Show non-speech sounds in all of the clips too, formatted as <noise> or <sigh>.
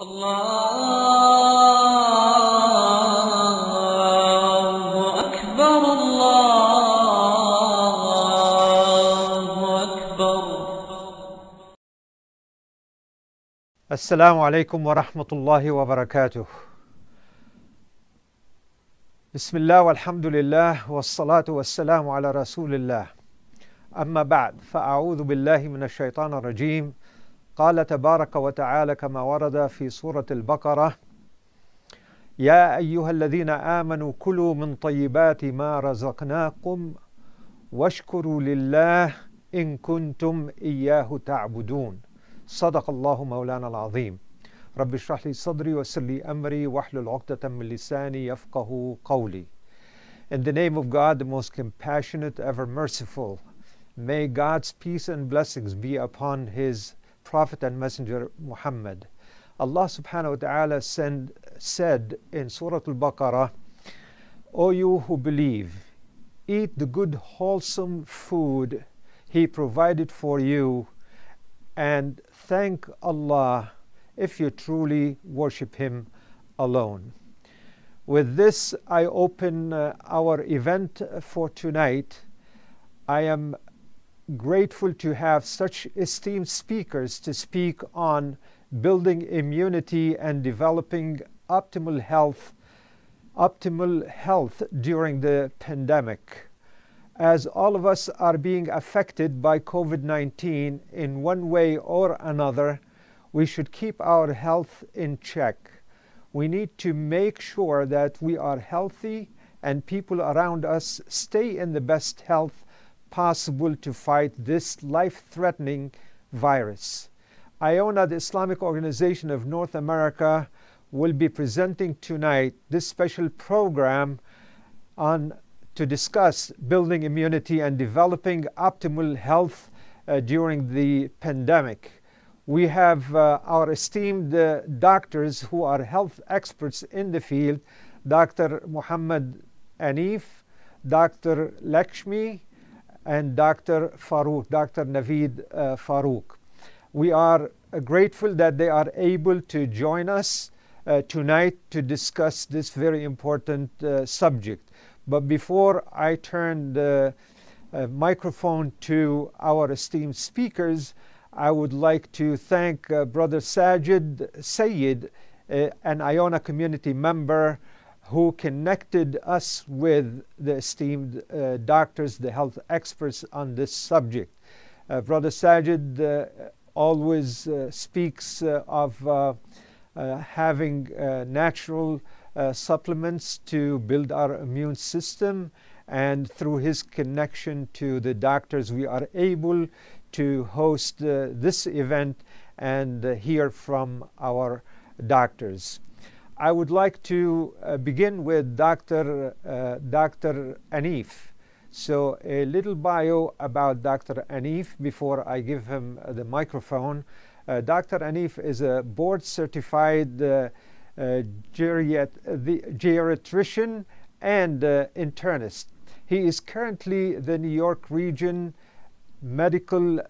الله أكبر الله أكبر السلام عليكم ورحمة الله وبركاته. بسم الله والحمد لله والصلاة والسلام على رسول الله. أما بعد فأعوذ بالله من الشيطان الرجيم. قال تبارك وتعالى كما ورد في سورة البقرة: يا أيها الذين آمنوا كلوا من طيبات ما رزقناكم واشكروا لله إن كنتم إياه تعبدون. صدق الله مولانا العظيم رب اشرح لي صدري ويسر لي أمري واحلل عقدة من لساني يفقه قولي In the name of God, the most compassionate, ever merciful, may God's peace and blessings be upon His Prophet and Messenger Muhammad. Allah subhanahu wa ta'ala send, said in Surah Al Baqarah, O you who believe, eat the good, wholesome food He provided for you and thank Allah if you truly worship Him alone. With this, I open uh, our event for tonight. I am grateful to have such esteemed speakers to speak on building immunity and developing optimal health optimal health during the pandemic as all of us are being affected by COVID 19 in one way or another, we should keep our health in check. We need to make sure that we are healthy and people around us stay in the best health possible to fight this life threatening virus. IONA, the Islamic Organization of North America, will be presenting tonight this special program on to discuss building immunity and developing optimal health uh, during the pandemic. We have uh, our esteemed uh, doctors who are health experts in the field Dr. Muhammad Aniff, Dr. Lakshmi, and Dr. Farooq, Dr. Naveed uh, Farooq. We are uh, grateful that they are able to join us uh, tonight to discuss this very important subject. But before I turn the uh, microphone to our esteemed speakers, I would like to thank uh, Brother Sajid Sayyid, uh, an Iona community member who connected us with the esteemed uh, doctors, the health experts on this subject. Uh, Brother Sajid uh, always speaks of having natural uh, supplements to build our immune system. And through his connection to the doctors, we are able to host uh, this event and uh, hear from our doctors. I would like to uh, begin with Dr. Uh, Dr. Aniff. So, a little bio about Dr. Aniff before I give him the microphone. Dr. Aniff is a board certified uh, geriat the geriatrician and uh, internist. He is currently the New York Region Medical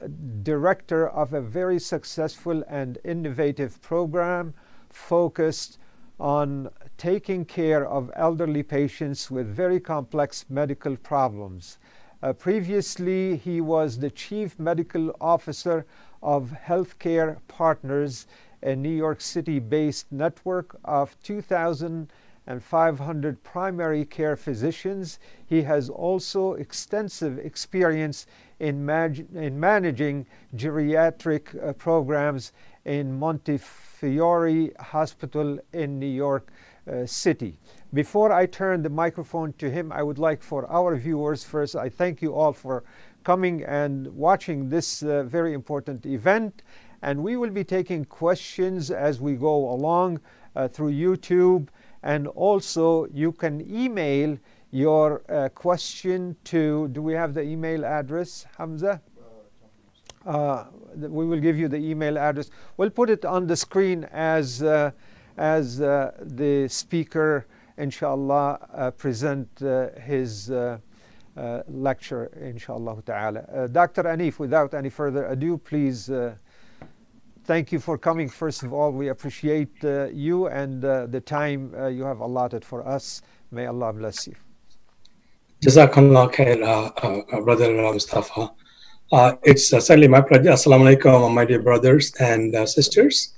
Director of a very successful and innovative program focused on taking care of elderly patients with very complex medical problems. Uh, previously, he was the Chief Medical Officer of Healthcare Partners a New York City based network of 2,500 primary care physicians. He has also extensive experience in, in managing geriatric uh, programs in Montefiore Hospital in New York uh, City. Before I turn the microphone to him, I would like for our viewers first, I thank you all for coming and watching this uh, very important event and we will be taking questions as we go along uh, through YouTube. And also, you can email your uh, question to, do we have the email address, Hamza? Uh, we will give you the email address. We'll put it on the screen as, uh, as uh, the speaker, inshallah, uh, present his lecture, inshallah ta'ala. Dr. Aniff, without any further ado, please thank you for coming. First of all, we appreciate uh, you and uh, the time uh, you have allotted for us. May Allah bless you. Jazakallah khair, uh, uh, brother uh, Mustapha. Uh, it's uh, certainly my pleasure. Assalamu alaikum, my dear brothers and uh, sisters.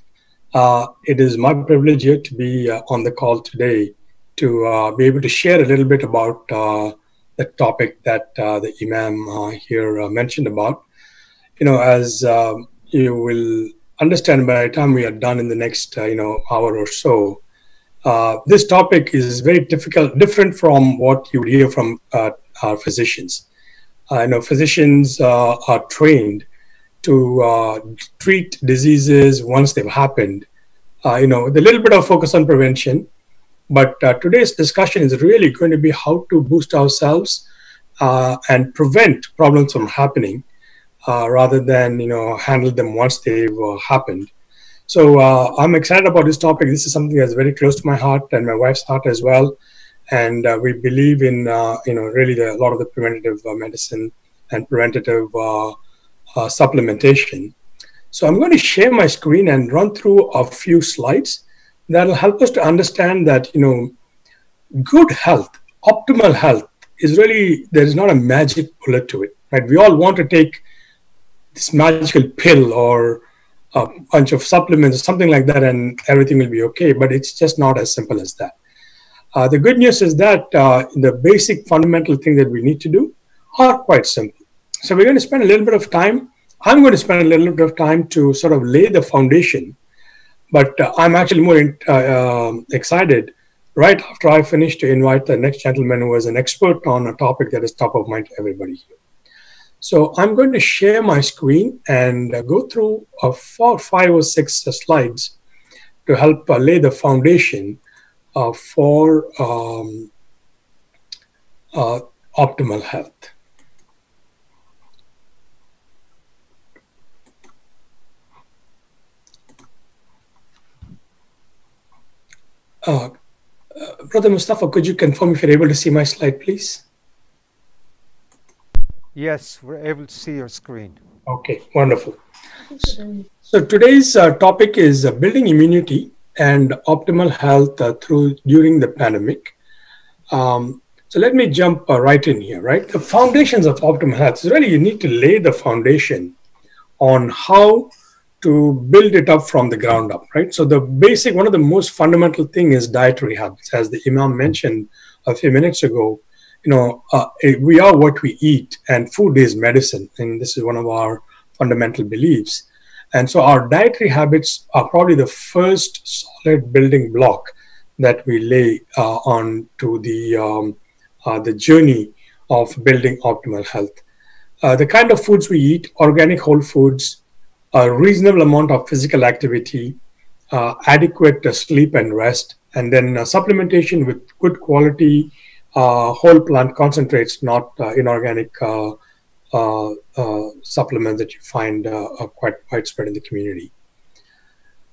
Uh, it is my privilege here to be uh, on the call today to uh, be able to share a little bit about the topic that the Imam here mentioned about. You know, as um, you will understand by the time we are done in the next, you know, hour or so, this topic is very difficult, different from what you would hear from our physicians. I know physicians uh, are trained to uh, treat diseases once they've happened. Uh, you know, with a little bit of focus on prevention, but uh, today's discussion is really going to be how to boost ourselves uh, and prevent problems from happening, uh, rather than you know handle them once they've uh, happened. So uh, I'm excited about this topic. This is something that's very close to my heart and my wife's heart as well. And uh, we believe in uh, you know really the, a lot of the preventative uh, medicine and preventative uh, uh, supplementation. So I'm going to share my screen and run through a few slides that'll help us to understand that you know good health, optimal health is really there is not a magic bullet to it. Right? We all want to take this magical pill or a bunch of supplements or something like that and everything will be okay but it's just not as simple as that uh, the good news is that uh, the basic fundamental thing that we need to do are quite simple. So we're going to spend a little bit of time i'm going to spend a little bit of time to sort of lay the foundation but uh, i'm actually more in, uh, um, excited right after i finish to invite the next gentleman who is an expert on a topic that is top of mind to everybody here. So I'm going to share my screen and uh, go through uh, four, five or six slides to help lay the foundation for um, uh, optimal health. Uh, uh, Brother Mustapha, could you confirm if you're able to see my slide, please? Yes, we're able to see your screen. Okay, wonderful. So today's uh, topic is uh, building immunity and optimal health uh, through during the pandemic. Um, so let me jump uh, right in here. Right, the foundations of optimal health is really you need to lay the foundation on how to build it up from the ground up. Right. So the basic, one of the most fundamental thing is dietary habits, as the Imam mentioned a few minutes ago you know, uh, we are what we eat, and food is medicine, and this is one of our fundamental beliefs. And so, our dietary habits are probably the first solid building block that we lay uh, on to the um, uh, the journey of building optimal health. Uh, the kind of foods we eat, organic whole foods, a reasonable amount of physical activity, uh, adequate uh, sleep and rest, and then supplementation with good quality uh, whole plant concentrates, not uh, inorganic uh, uh, uh, supplements that you find are quite widespread in the community.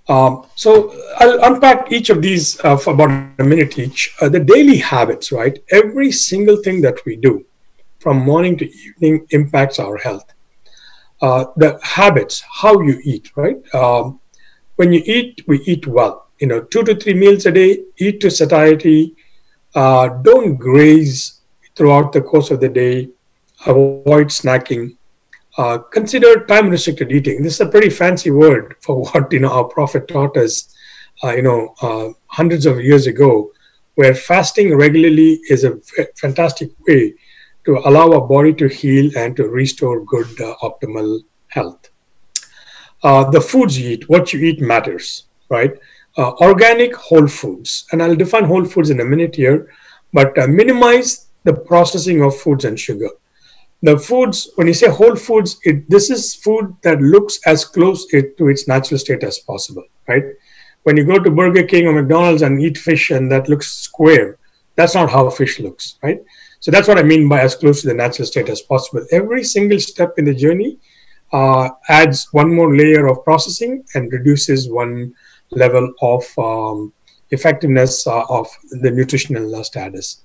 Um, so I'll unpack each of these for about a minute each. the daily habits, right? Every single thing that we do from morning to evening impacts our health. the habits, how you eat, right? Um, when you eat, we eat well. You know, two to three meals a day, eat to satiety, uh, don't graze throughout the course of the day. Avoid snacking. Uh, consider time restricted eating. This is a pretty fancy word for <laughs> what you know our prophet taught us. Uh, you know, uh, hundreds of years ago, where fasting regularly is a fantastic way to allow our body to heal and to restore good, uh, optimal health. Uh, the foods you eat, what you eat matters, right? uh, organic whole foods. And I'll define whole foods in a minute here, but minimize the processing of foods and sugar. The foods, when you say whole foods, it, this is food that looks as close it, to its natural state as possible, right? When you go to Burger King or McDonald's and eat fish and that looks square, that's not how fish looks, right? So that's what I mean by as close to the natural state as possible. Every single step in the journey uh, adds one more layer of processing and reduces one level of um, effectiveness uh, of the nutritional status.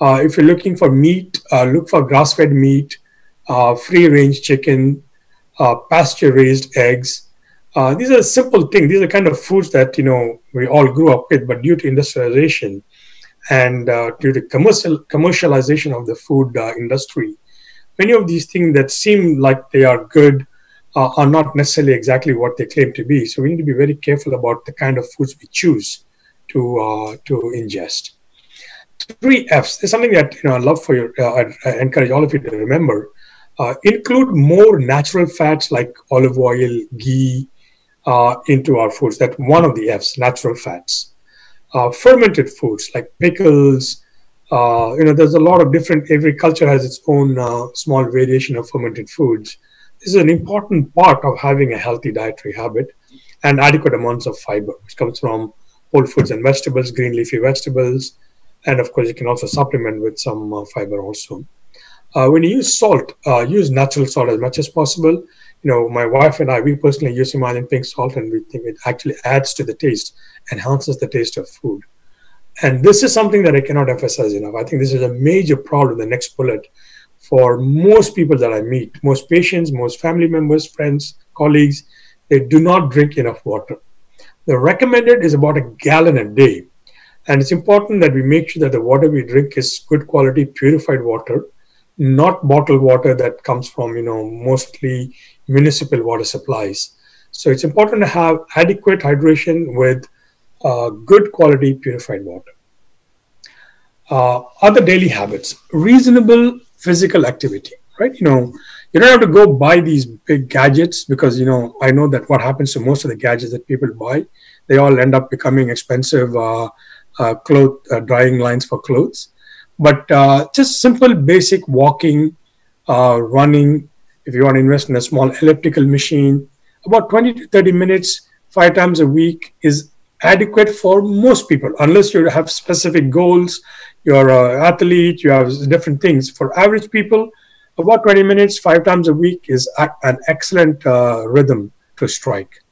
Uh, if you're looking for meat, look for grass-fed meat, free-range chicken, pasture-raised eggs, Uh, these are simple things. These are kind of foods that you know we all grew up with, but due to industrialization and uh, due to commercial commercialization of the food uh, industry, many of these things that seem like they are good uh, are not necessarily exactly what they claim to be. So we need to be very careful about the kind of foods we choose to uh, to ingest. Three F's. There's something that you know I love for you. Uh, I, encourage all of you to remember. Uh, include more natural fats like olive oil, ghee uh, into our foods. That one of the F's, natural fats. Uh, fermented foods like pickles. you know, there's a lot of different. Every culture has its own small variation of fermented foods this is an important part of having a healthy dietary habit and adequate amounts of fiber, which comes from whole foods and vegetables, green leafy vegetables, and of course you can also supplement with some uh, fiber also. Uh, when you use salt, uh, use natural salt as much as possible. You know, my wife and I, we personally use Himalayan pink salt, and we think it actually adds to the taste, enhances the taste of food. And this is something that I cannot emphasize enough. I think this is a major problem. The next bullet for most people that I meet, most patients, most family members, friends, colleagues, they do not drink enough water. The recommended is about a gallon a day. And it's important that we make sure that the water we drink is good quality, purified water, not bottled water that comes from, you know, mostly municipal water supplies. So it's important to have adequate hydration with uh, good quality purified water. Uh, other daily habits, reasonable physical activity, right? You know, you don't have to go buy these big gadgets because, you know, I know that what happens to most of the gadgets that people buy, they all end up becoming expensive uh, cloth uh, drying lines for clothes. But uh, just simple, basic walking, uh, running. If you want to invest in a small elliptical machine, about 20 to 30 minutes, five times a week is adequate for most people, unless you have specific goals you're an athlete, you have different things. For average people, about 20 minutes, five times a week is an excellent uh, rhythm to strike.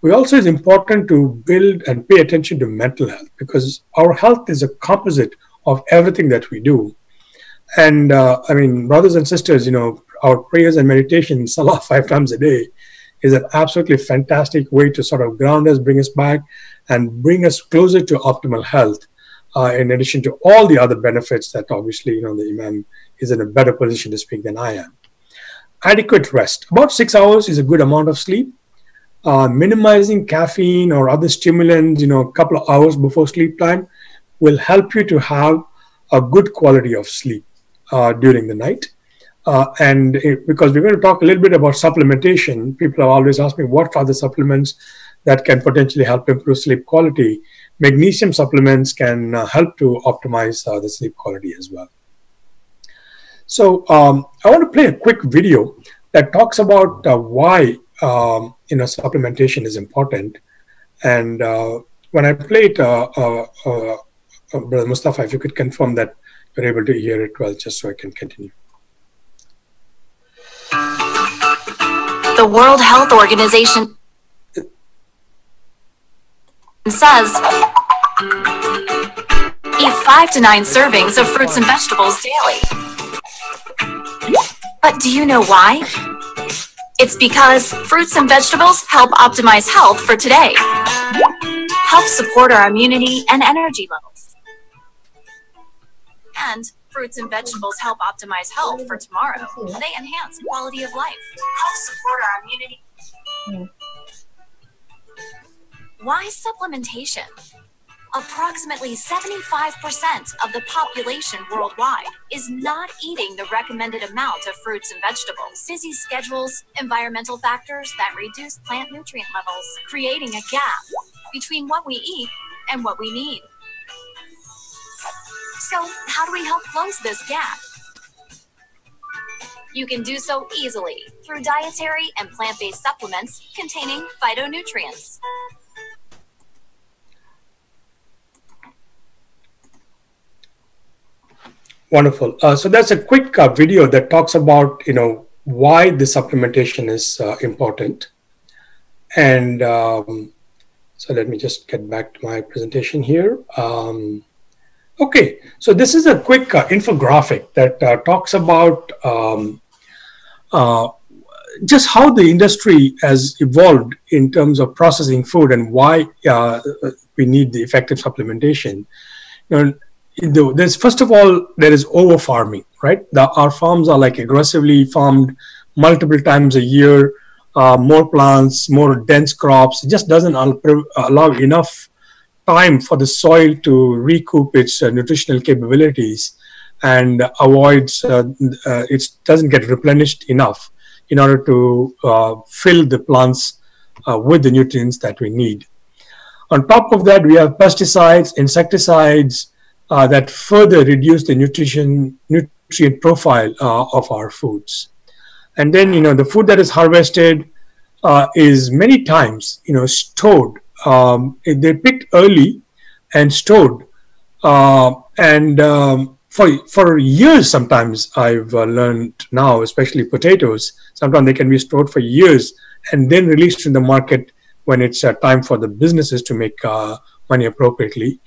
We also it's important to build and pay attention to mental health because our health is a composite of everything that we do. And uh, I mean, brothers and sisters, you know, our prayers and meditation, <laughs> salah five times a day, is an absolutely fantastic way to sort of ground us, bring us back, and bring us closer to optimal health uh, in addition to all the other benefits that obviously you know the imam is in a better position to speak than I am. Adequate rest, about six hours is a good amount of sleep. Uh, minimizing caffeine or other stimulants, you know, a couple of hours before sleep time will help you to have a good quality of sleep uh, during the night. Uh, and it, because we're going to talk a little bit about supplementation, people have always asked me what are the supplements that can potentially help improve sleep quality magnesium supplements can uh, help to optimize uh, the sleep quality as well. So um, I want to play a quick video that talks about uh, why um, you know supplementation is important. And uh, when I play it, uh, uh, Brother Mustapha, if you could confirm that you're able to hear it well, just so I can continue. The World Health Organization says eat five to nine servings of fruits and vegetables daily. But do you know why? It's because fruits and vegetables help optimize health for today, help support our immunity and energy levels. And fruits and vegetables help optimize health for tomorrow. They enhance quality of life, help support our immunity. Hmm. Why supplementation? Approximately 75% of the population worldwide is not eating the recommended amount of fruits and vegetables. Busy schedules, environmental factors that reduce plant nutrient levels, creating a gap between what we eat and what we need. So, how do we help close this gap? You can do so easily through dietary and plant based supplements containing phytonutrients. Wonderful. Uh, so that's a quick uh, video that talks about you know why the supplementation is uh, important. And um, so let me just get back to my presentation here. Um, okay, so this is a quick uh, infographic that uh, talks about um, uh, just how the industry has evolved in terms of processing food and why we need the effective supplementation. You know, there's first of all there is over farming, right? The, our farms are like aggressively farmed multiple times a year, uh, more plants, more dense crops. It just doesn't allow enough time for the soil to recoup its uh, nutritional capabilities and avoids uh, uh, it doesn't get replenished enough in order to uh, fill the plants uh, with the nutrients that we need. On top of that, we have pesticides, insecticides uh, that further reduce the nutrition nutrient profile uh, of our foods. And then, you know, the food that is harvested uh, is many times, you know, stored. Um, they're picked early and stored. Uh, and um, for for years sometimes i've uh, learned now especially potatoes sometimes they can be stored for years and then released in the market when it's time for the businesses to make money appropriately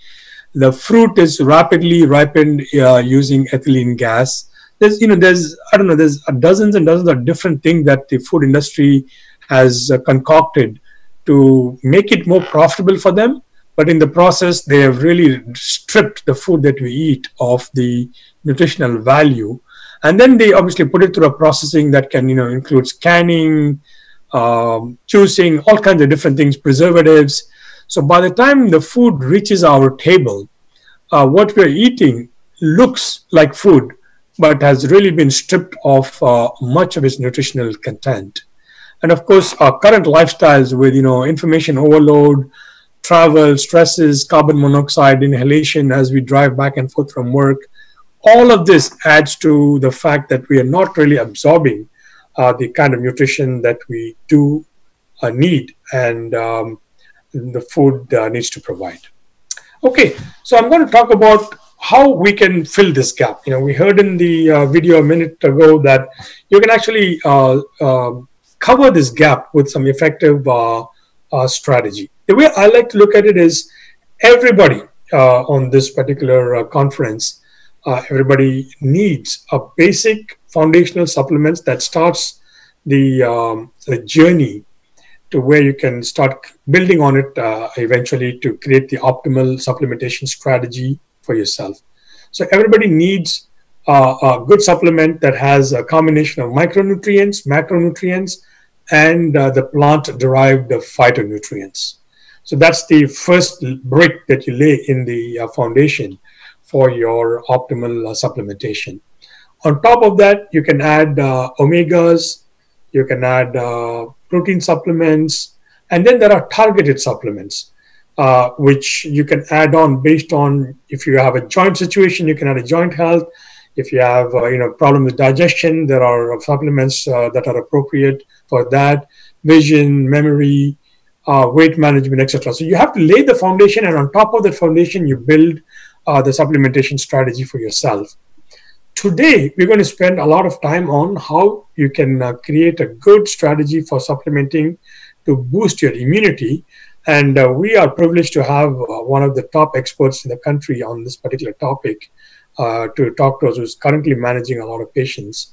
the fruit is rapidly ripened uh, using ethylene gas. There's you know there's i don't know there's dozens and dozens of different things that the food industry has uh, concocted to make it more profitable for them. But in the process they have really stripped the food that we eat of the nutritional value. And then they obviously put it through a processing that can you know include scanning um, all kinds of different things preservatives so by the time the food reaches our table uh, what we're eating looks like food but has really been stripped of uh, much of its nutritional content and of course our current lifestyles with you know information overload travel, stresses, carbon monoxide inhalation as we drive back and forth from work. All of this adds to the fact that we are not really absorbing uh, the kind of nutrition that we do uh, need and um, the food uh, needs to provide. Okay, so I'm going to talk about how we can fill this gap. You know, we heard in the uh, video a minute ago that you can actually uh, um, cover this gap with some effective uh, strategy the way I like to look at it is everybody uh, on this particular uh, conference, uh, everybody needs a basic foundational supplements that starts the, um, the journey to where you can start building on it uh, eventually to create the optimal supplementation strategy for yourself. So everybody needs uh, a good supplement that has a combination of micronutrients, macronutrients, and uh, the plant-derived phytonutrients. So that's the first brick that you lay in the uh, foundation for your optimal uh, supplementation. On top of that, you can add uh, omegas, you can add protein supplements, and then there are targeted supplements, uh, which you can add on based on if you have a joint situation, you can add a joint health. If you have uh, you know problem with digestion, there are supplements that are appropriate for that. Vision, memory, uh, weight management, etc. So you have to lay the foundation, and on top of that foundation, you build uh, the supplementation strategy for yourself. Today, we're going to spend a lot of time on how you can uh, create a good strategy for supplementing to boost your immunity. And uh, we are privileged to have uh, one of the top experts in the country on this particular topic uh, to talk to us, who's currently managing a lot of patients.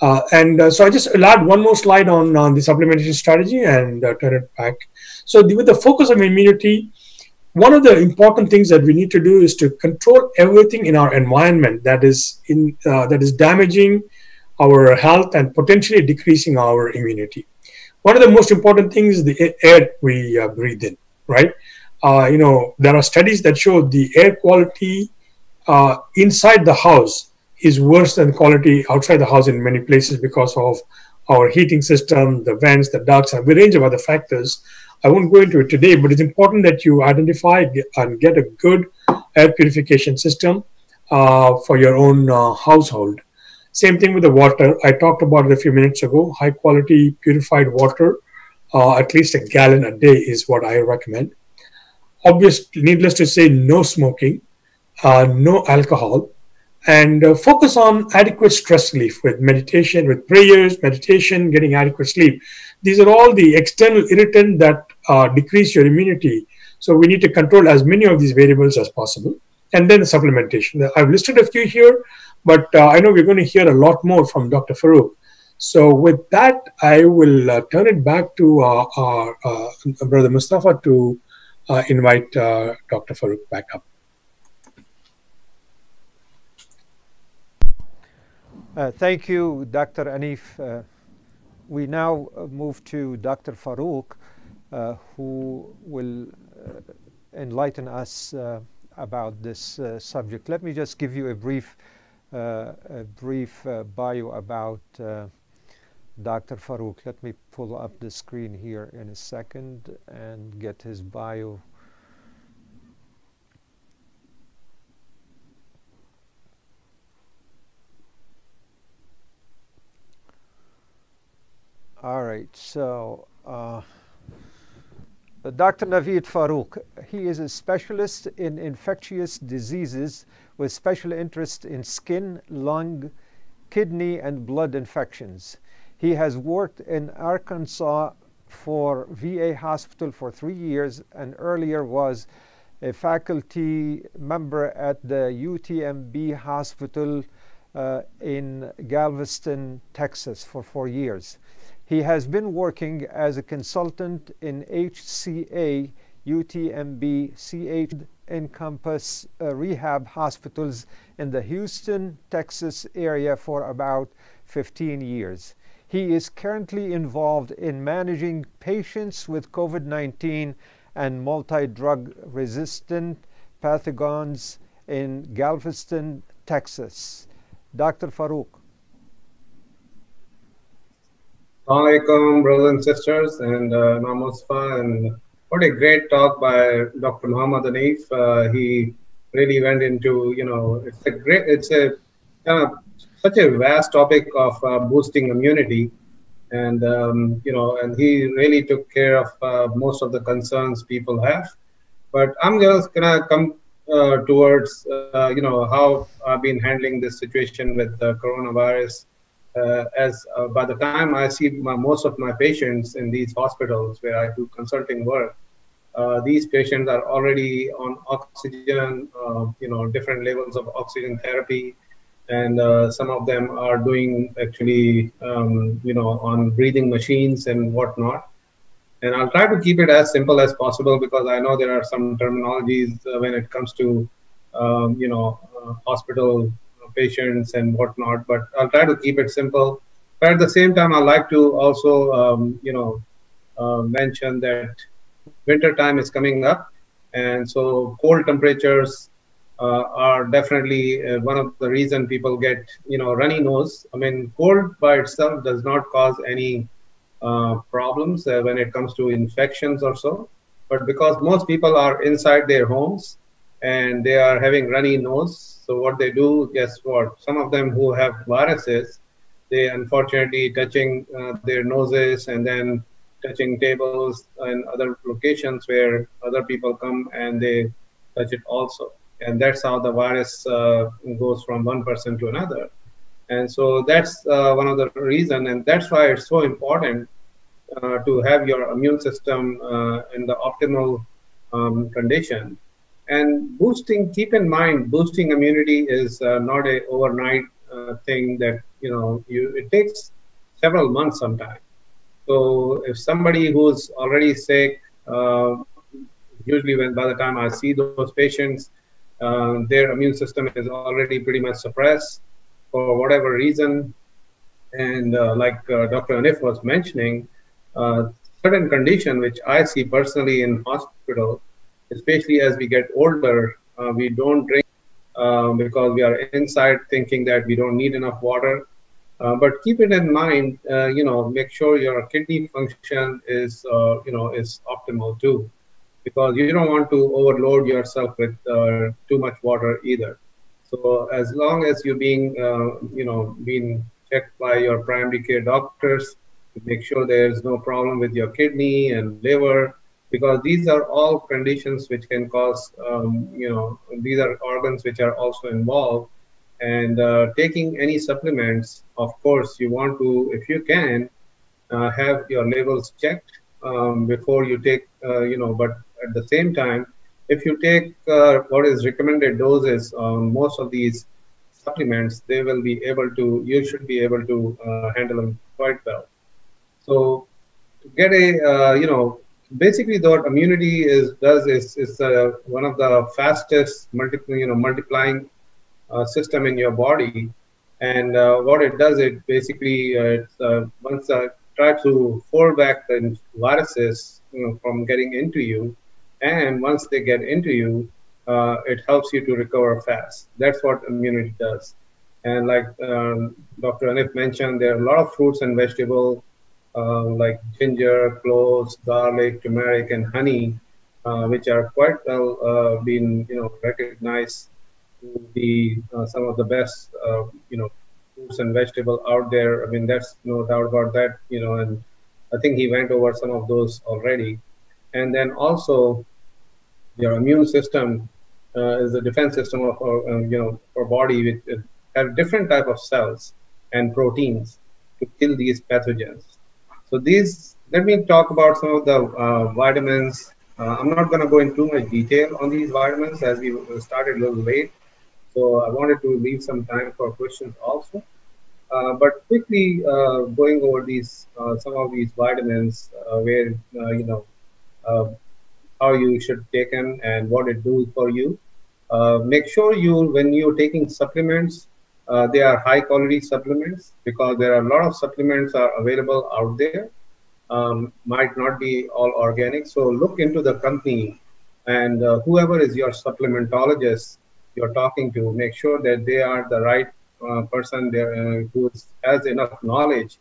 Uh, and uh, so I just will add one more slide on, on the supplementation strategy and uh, turn it back. So the, with the focus on immunity, one of the important things that we need to do is to control everything in our environment that is in uh, that is damaging our health and potentially decreasing our immunity. One of the most important things is the air we uh, breathe in, right? Uh, you know, there are studies that show the air quality inside the house is worse than quality outside the house in many places because of our heating system, the vents, the ducts, and a range of other factors. I won't go into it today, but it's important that you identify and get a good air purification system uh, for your own uh, household. Same thing with the water. I talked about it a few minutes ago. High quality purified water, uh, at least a gallon a day, is what I recommend. Obviously, needless to say, no smoking, uh, no alcohol, and uh, focus on adequate stress relief with meditation, with prayers, meditation, getting adequate sleep. These are all the external irritants that uh, decrease your immunity. So we need to control as many of these variables as possible. And then the supplementation. I've listed a few here, but uh, I know we're going to hear a lot more from Dr. Farooq. So with that, I will uh, turn it back to uh, our uh, brother Mustapha to uh, invite uh, Dr. Farooq back up. Uh, thank you, Dr. Aniff. We now uh, move to Dr. Farooq, uh, who will uh, enlighten us uh, about this subject. Let me just give you a brief, a brief bio about Dr. Farooq. Let me pull up the screen here in a second and get his bio. All right, so uh, Dr. Naveed Farooq, he is a specialist in infectious diseases with special interest in skin, lung, kidney, and blood infections. He has worked in Arkansas for VA hospital for three years and earlier was a faculty member at the UTMB hospital uh, in Galveston, Texas for four years. He has been working as a consultant in HCA, UTMB, CH Encompass uh, rehab hospitals in the Houston, Texas area for about 15 years. He is currently involved in managing patients with COVID 19 and multi drug resistant pathogens in Galveston, Texas. Dr. Farooq. Assalamualaikum, brothers and sisters, and uh. And what a great talk by Dr. Muhammad Aniff. Uh, he really went into, you know, it's a great, it's a of such a vast topic of uh, boosting immunity. And, um, you know, and he really took care of uh, most of the concerns people have. But I'm just going to come uh, towards, uh, you know, how I've been handling this situation with the coronavirus uh, as uh, by the time I see my, most of my patients in these hospitals where I do consulting work, uh, these patients are already on oxygen, uh, you know, different levels of oxygen therapy, and uh, some of them are doing actually, um, you know, on breathing machines and whatnot. And I'll try to keep it as simple as possible because I know there are some terminologies uh, when it comes to, um, you know, hospital patients and whatnot, but I'll try to keep it simple. But at the same time, I like to also, um, you know, uh, mention that winter time is coming up, and so cold temperatures uh, are definitely uh, one of the reason people get, you know, runny nose. I mean, cold by itself does not cause any uh, problems uh, when it comes to infections or so, but because most people are inside their homes and they are having runny nose so what they do, guess what? Some of them who have viruses, they unfortunately touching uh, their noses and then touching tables and other locations where other people come and they touch it also. And that's how the virus uh, goes from one person to another. And so that's uh, one of the reason, and that's why it's so important uh, to have your immune system uh, in the optimal um, condition and boosting, keep in mind, boosting immunity is uh, not a overnight uh, thing that, you know, you, it takes several months sometimes. So if somebody who's already sick, uh, usually when by the time I see those patients, uh, their immune system is already pretty much suppressed for whatever reason. And uh, like uh, Dr. Aniff was mentioning, certain condition which I see personally in hospital especially as we get older, uh, we don't drink uh, because we are inside thinking that we don't need enough water. Uh, but keep it in mind, uh, you know, make sure your kidney function is, uh, you know, is optimal too, because you don't want to overload yourself with uh, too much water either. So as long as you're being, you know, being checked by your primary care doctors, to make sure there's no problem with your kidney and liver, because these are all conditions which can cause, um, you know, these are organs which are also involved. And uh, taking any supplements, of course, you want to, if you can, uh, have your levels checked um, before you take, uh, you know, but at the same time, if you take uh, what is recommended doses on most of these supplements, they will be able to, you should be able to uh, handle them quite well. So to get a uh, you know basically what immunity is does is is uh, one of the fastest multi you know multiplying uh, system in your body, and uh, what it does it basically uh, uh, once uh, try to hold back the viruses you know from getting into you, and once they get into you, uh, it helps you to recover fast. That's what immunity does. And like um, Dr. Aniff mentioned, there are a lot of fruits and vegetables uh, like ginger, cloves, garlic, turmeric, and honey, uh, which are quite well uh, been you know recognized to be uh, some of the best uh, you know fruits and vegetables out there. I mean, that's no doubt about that. You know, and I think he went over some of those already. And then also, your immune system is the defense system of our um, you know our body, which have different type of cells and proteins to kill these pathogens. So these, let me talk about some of the uh, vitamins. Uh, I'm not going to go into too much detail on these vitamins as we started a little late. So I wanted to leave some time for questions also. Uh, but quickly uh, going over these, uh, some of these vitamins, uh, where you know how you should take them and what it does for you. make sure you, when you're taking supplements, uh, they are high quality supplements because there are a lot of supplements are available out there. Um, might not be all organic. So look into the company and uh, whoever is your supplementologist you're talking to, make sure that they are the right uh, person there uh, who has enough knowledge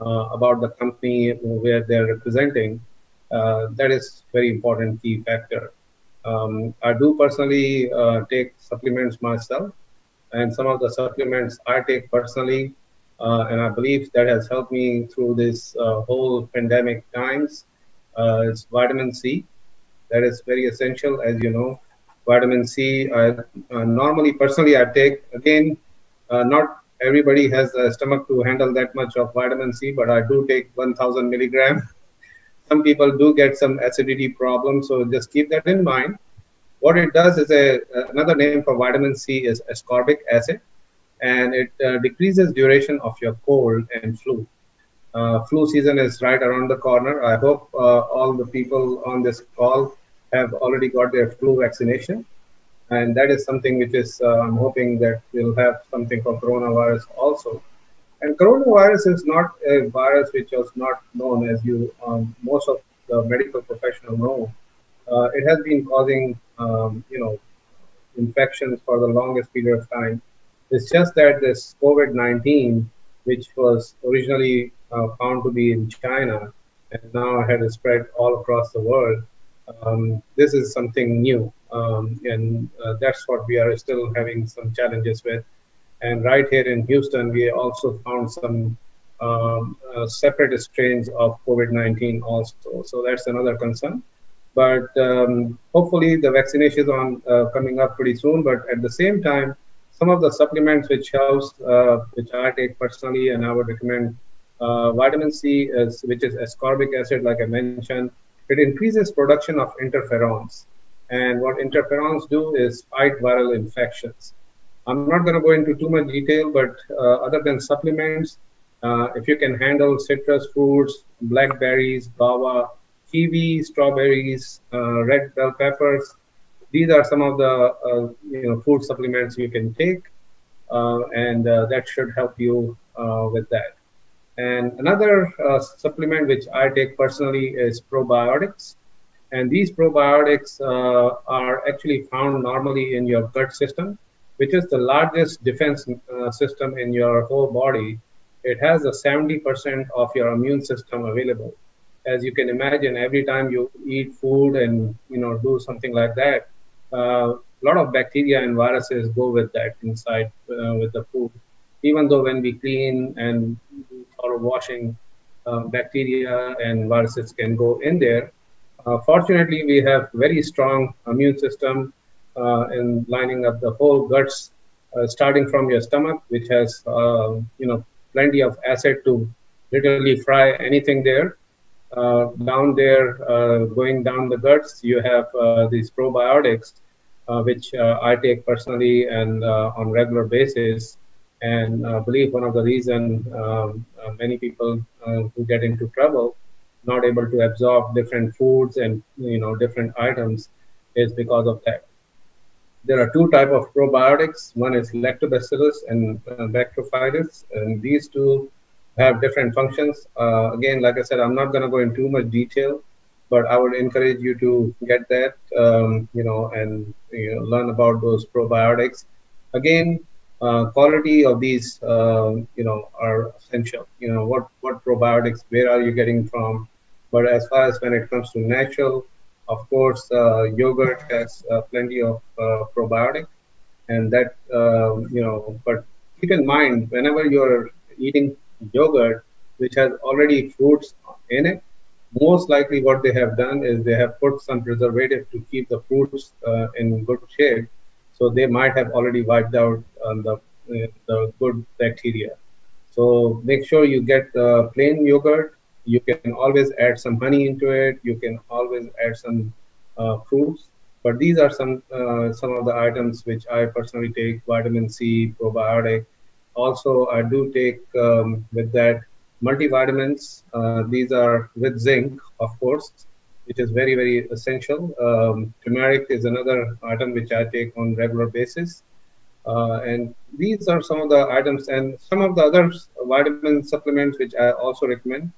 uh, about the company where they're representing. That is very important key factor. Um, I do personally take supplements myself and some of the supplements I take personally. Uh, and I believe that has helped me through this uh, whole pandemic times. Uh, it's vitamin C. That is very essential, as you know. Vitamin C, I, uh, normally, personally, I take, again, uh, not everybody has a stomach to handle that much of vitamin C, but I do take 1000 milligram. Some people do get some acidity problems, so just keep that in mind. What it does is a another name for vitamin C is ascorbic acid, and it uh, decreases duration of your cold and flu. Uh, flu season is right around the corner. I hope uh, all the people on this call have already got their flu vaccination, and that is something which is uh, I'm hoping that we'll have something for coronavirus also. And coronavirus is not a virus which was not known, as you um, most of the medical professional know. Uh, it has been causing um, you know, infections for the longest period of time. It's just that this COVID-19, which was originally uh, found to be in China and now had spread all across the world, um, this is something new. Um, and uh, that's what we are still having some challenges with. And right here in Houston, we also found some um, uh, separate strains of COVID-19 also. So that's another concern. But um, hopefully the vaccination is on uh, coming up pretty soon. But at the same time, some of the supplements which helps, uh, which I take personally, and I would recommend uh, vitamin C, is, which is ascorbic acid, like I mentioned. It increases production of interferons. And what interferons do is fight viral infections. I'm not going to go into too much detail, but uh, other than supplements, uh, if you can handle citrus fruits, blackberries, guava, kiwi, strawberries, uh, red bell peppers. These are some of the uh, you know food supplements you can take, uh, and that should help you with that. And another supplement which I take personally is probiotics. And these probiotics uh, are actually found normally in your gut system, which is the largest defense uh, system in your whole body. It has a 70% of your immune system available as you can imagine, every time you eat food and you know do something like that, uh, a lot of bacteria and viruses go with that inside uh, with the food. Even though when we clean and sort of washing, uh, bacteria and viruses can go in there. Uh, fortunately, we have very strong immune system uh, in lining up the whole guts, uh, starting from your stomach, which has you know plenty of acid to literally fry anything there uh, down there, uh, going down the guts, you have uh, these probiotics, which I take personally and on regular basis. And I believe one of the reason um, uh, many people uh, who get into trouble, not able to absorb different foods and you know different items, is because of that. There are two type of probiotics. One is lactobacillus and uh, and these two have different functions. Uh, again, like I said, I'm not going to go in too much detail, but I would encourage you to get that, um, you know, and you know, learn about those probiotics. Again, uh, quality of these, uh, you know, are essential. You know, what what probiotics, where are you getting from? But as far as when it comes to natural, of course, uh, yogurt has uh, plenty of uh, probiotic, and that um, you know. But keep in mind, whenever you're eating yogurt, which has already fruits in it, most likely what they have done is they have put some preservative to keep the fruits uh, in good shape. So they might have already wiped out um, the, uh, the good bacteria. So make sure you get the plain yogurt. You can always add some honey into it. You can always add some uh, fruits. But these are some uh, some of the items which I personally take: vitamin C, probiotic. Also, I do take um, with that multivitamins. Uh, these are with zinc, of course, which is very, very essential. Um, turmeric is another item which I take on regular basis. Uh, and these are some of the items and some of the other vitamin supplements which I also recommend.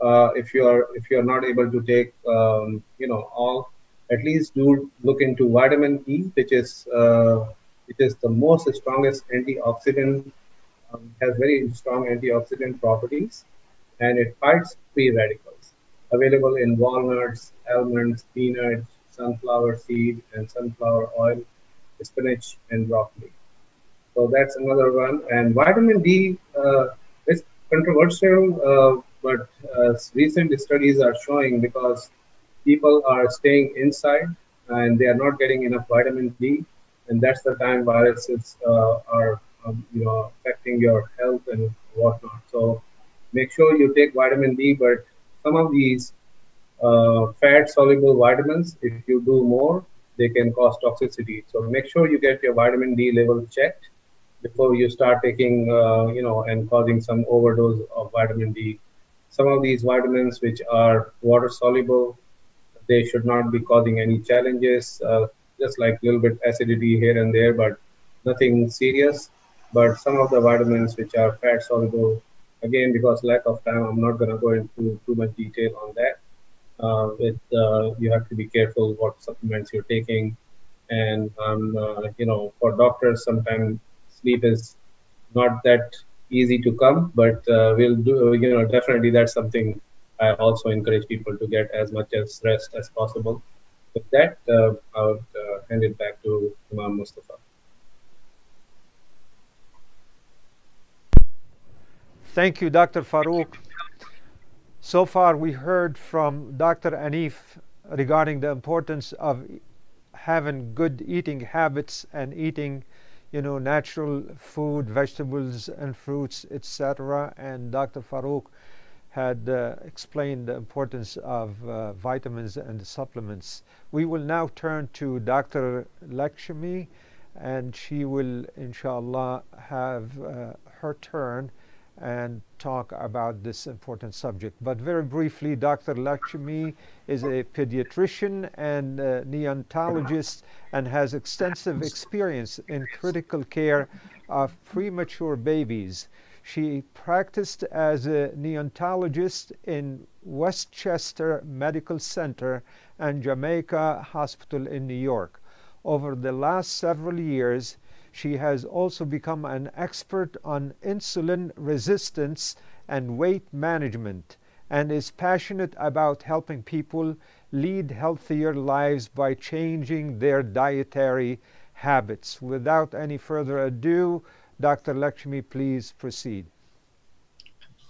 Uh, if you are if you are not able to take um, you know all, at least do look into vitamin E, which is uh, which is the most strongest antioxidant um, has very strong antioxidant properties and it fights free radicals. Available in walnuts, almonds, peanuts, sunflower seed, and sunflower oil, spinach, and broccoli. So that's another one. And vitamin D uh, is controversial, uh, but uh, recent studies are showing because people are staying inside and they are not getting enough vitamin D, and that's the time viruses uh, are um, you know affecting your health and whatnot. So make sure you take vitamin D, but some of these uh, fat soluble vitamins, if you do more, they can cause toxicity. So make sure you get your vitamin D level checked before you start taking, uh, you know, and causing some overdose of vitamin D. Some of these vitamins, which are water soluble, they should not be causing any challenges, uh, just like a little bit acidity here and there, but nothing serious. But some of the vitamins which are fat soluble, again, because lack of time, I'm not going to go into too much detail on that. Uh, with uh, you have to be careful what supplements you're taking, and um, uh, you know, for doctors, sometimes sleep is not that easy to come, but uh, we'll do. You know, definitely that's something I also encourage people to get as much as rest as possible. With that, uh, I would uh, hand it back to Imam Mustapha. Thank you, Dr. Farooq. So far, we heard from Dr. Aniff regarding the importance of having good eating habits and eating, you know, natural food, vegetables and fruits, etc. And Dr. Farooq had uh, explained the importance of uh, vitamins and supplements. We will now turn to Dr. Lakshmi, and she will, inshallah, have uh, her turn and talk about this important subject. But very briefly, Dr. Lakshmi is a pediatrician and a neonatologist and has extensive experience in critical care of premature babies. She practiced as a neonatologist in Westchester Medical Center and Jamaica Hospital in New York. Over the last several years, she has also become an expert on insulin resistance and weight management and is passionate about helping people lead healthier lives by changing their dietary habits. Without any further ado, Dr. Lakshmi, please proceed.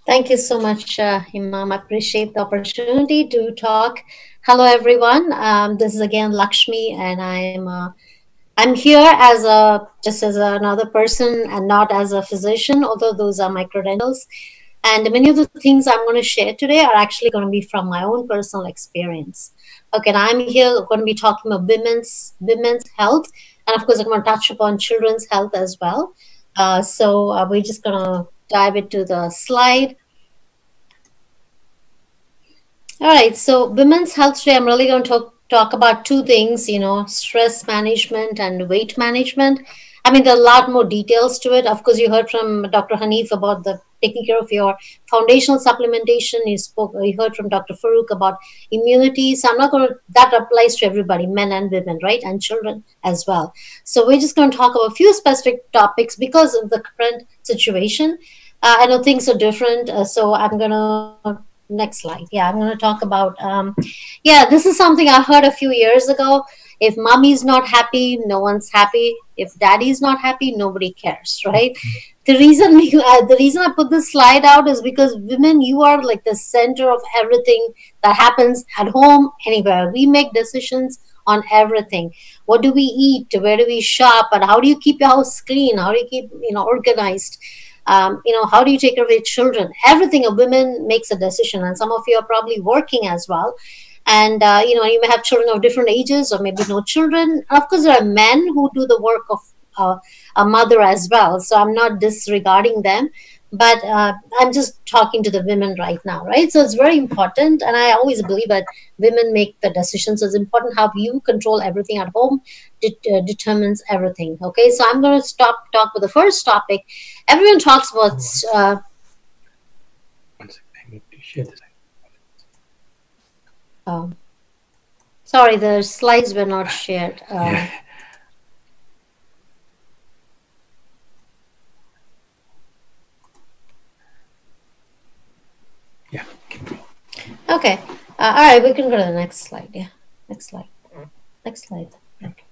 Thank you so much, uh, Imam. I appreciate the opportunity to talk. Hello, everyone. Um, this is again Lakshmi, and I'm uh, I'm here as a just as another person and not as a physician, although those are my credentials. And many of the things I'm going to share today are actually going to be from my own personal experience. Okay, and I'm here going to be talking about women's women's health, and of course, I'm going to touch upon children's health as well. Uh, so uh, we're just gonna dive into the slide. All right, so Women's Health Today, I'm really going to talk, talk about two things, you know, stress management and weight management. I mean, there are a lot more details to it. Of course, you heard from Dr. Hanif about the taking care of your foundational supplementation. You spoke, you heard from Dr. Farooq about immunity. So I'm not going to, that applies to everybody, men and women, right? And children as well. So we're just going to talk about a few specific topics because of the current situation. Uh, I know things are different. Uh, so I'm going to next slide. Yeah i'm going to talk about um, yeah this is something i heard a few years ago. If mommy's not happy no one's happy. If daddy's not happy nobody cares right? The reason <laughs> uh, the reason i put this slide out is because women you are like the center of everything that happens at home anywhere. We make decisions on everything. What do we eat? Where do we shop? And how do you keep your house clean? How do you keep you know organized um, you know how do you take care of your children? Everything a woman makes a decision and some of you are probably working as well. And uh, you know you may have children of different ages or maybe no children. Of course there are men who do the work of uh, a mother as well. So i'm not disregarding them but uh, i'm just talking to the women right now right? So it's very important and i always believe that women make the decisions. So it's important how you control everything at home det- uh, determines everything okay? So i'm going to stop talk with the first topic. Everyone talks about uh, One second, I need to share this. um, sorry the slides were not shared. Uh, Yeah. Yeah. keep going. Okay. Uh, all right, we can go to the next slide. Yeah, next slide. Next slide. Okay.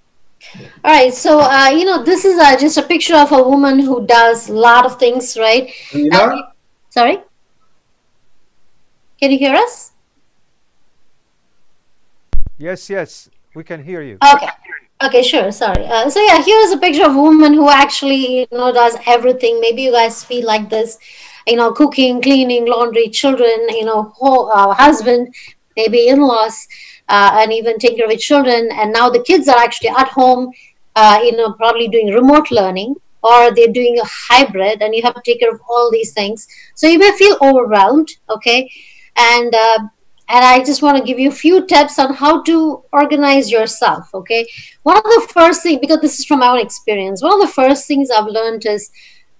All right. So, uh, you know, this is uh, just a picture of a woman who does a lot of things, right? Anila? Uh, sorry. Can you hear us? Yes, yes, we can hear you. Okay. Okay, sure. Sorry. Uh, so yeah, here's a picture of a woman who actually, you know, does everything. Maybe you guys feel like this, you know, cooking, cleaning, laundry, children, you know, whole, uh, husband, maybe in-laws, uh, and even taking care of children. And now the kids are actually at home, uh, you know, probably doing remote learning or they're doing a hybrid and you have to take care of all these things. So you may feel overwhelmed, okay? And uh, and I just want to give you a few tips on how to organize yourself. Okay, one of the first things because this is from own experience. One of the first things I've learned is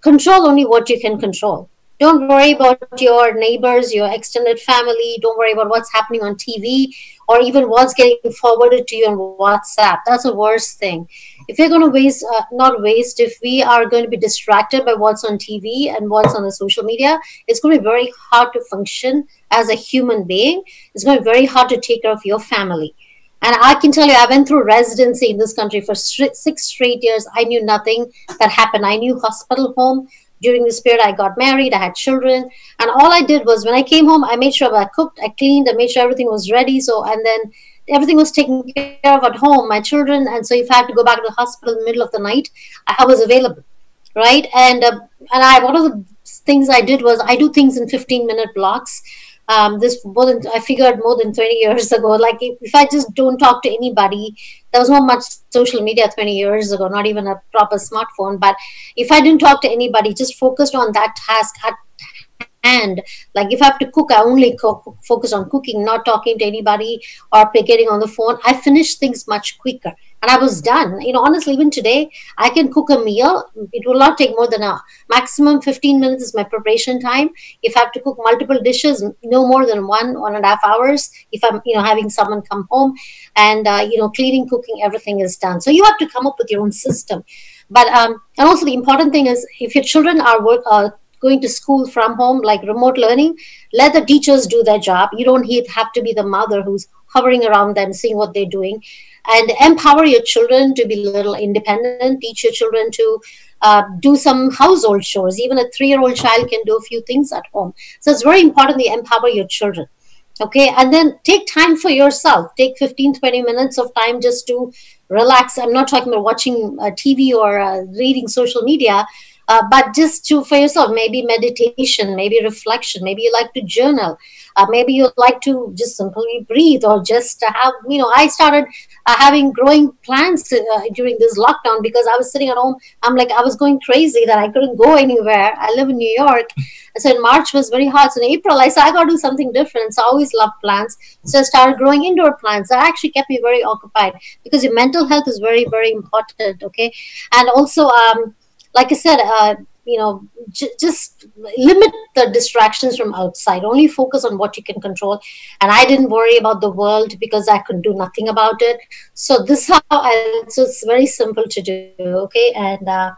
control only what you can control. Don't worry about your neighbors, your extended family. Don't worry about what's happening on TV or even what's getting forwarded to you on WhatsApp. That's the worst thing. If you're going to waste, uh, not waste, if we are going to be distracted by what's on TV and what's on the social media, it's going to be very hard to function as a human being. It's going to be very hard to take care of your family. And I can tell you, I went through residency in this country for six straight years. I knew nothing that happened. I knew hospital home. During this period, I got married, I had children. And all I did was when I came home, I made sure I cooked, I cleaned, I made sure everything was ready. So, and then everything was taken care of at home, my children. And so if I had to go back to the hospital in the middle of the night, I, was available. Right. And, uh, and I, one of the things I did was I do things in 15 minute blocks um, this more than I figured more than 20 years ago. Like if, if I just don't talk to anybody, there was not much social media 20 years ago, not even a proper smartphone. But if I didn't talk to anybody, just focused on that task at hand. Like if I have to cook, I only focus on cooking, not talking to anybody or getting on the phone. I finish things much quicker. And I was done. You know, honestly, even today, I can cook a meal. It will not take more than a maximum 15 minutes is my preparation time. If I have to cook multiple dishes, no more than one, one and a half hours. If I'm, you know, having someone come home and, uh, you know, cleaning, cooking, everything is done. So you have to come up with your own system. But, um, and also the important thing is if your children are work, uh, going to school from home, like remote learning, let the teachers do their job. You don't have to be the mother who's hovering around them, seeing what they're doing and empower your children to be little independent teach your children to uh, do some household chores. Even a three-year-old child can do a few things at home. So it's very important to empower your children. Okay and then take time for yourself. Take 15 20 minutes of time just to relax. I'm not talking about watching uh, tv or uh, reading social media uh, but just to for yourself maybe meditation maybe reflection maybe you like to journal. Uh, maybe you like to just simply breathe or just have you know i started uh, having growing plants uh, during this lockdown because i was sitting at home. I'm like i was going crazy that i couldn't go anywhere. I live in new york. So in march was very hot. So in april i said i gotta do something different. So i always love plants so i started growing indoor plants that actually kept me very occupied because your mental health is very very important okay? And also um like I said, uh, you know, just limit the distractions from outside. Only focus on what you can control. And I didn't worry about the world because I could do nothing about it. So this how I. So it's very simple to do. Okay, and. Uh,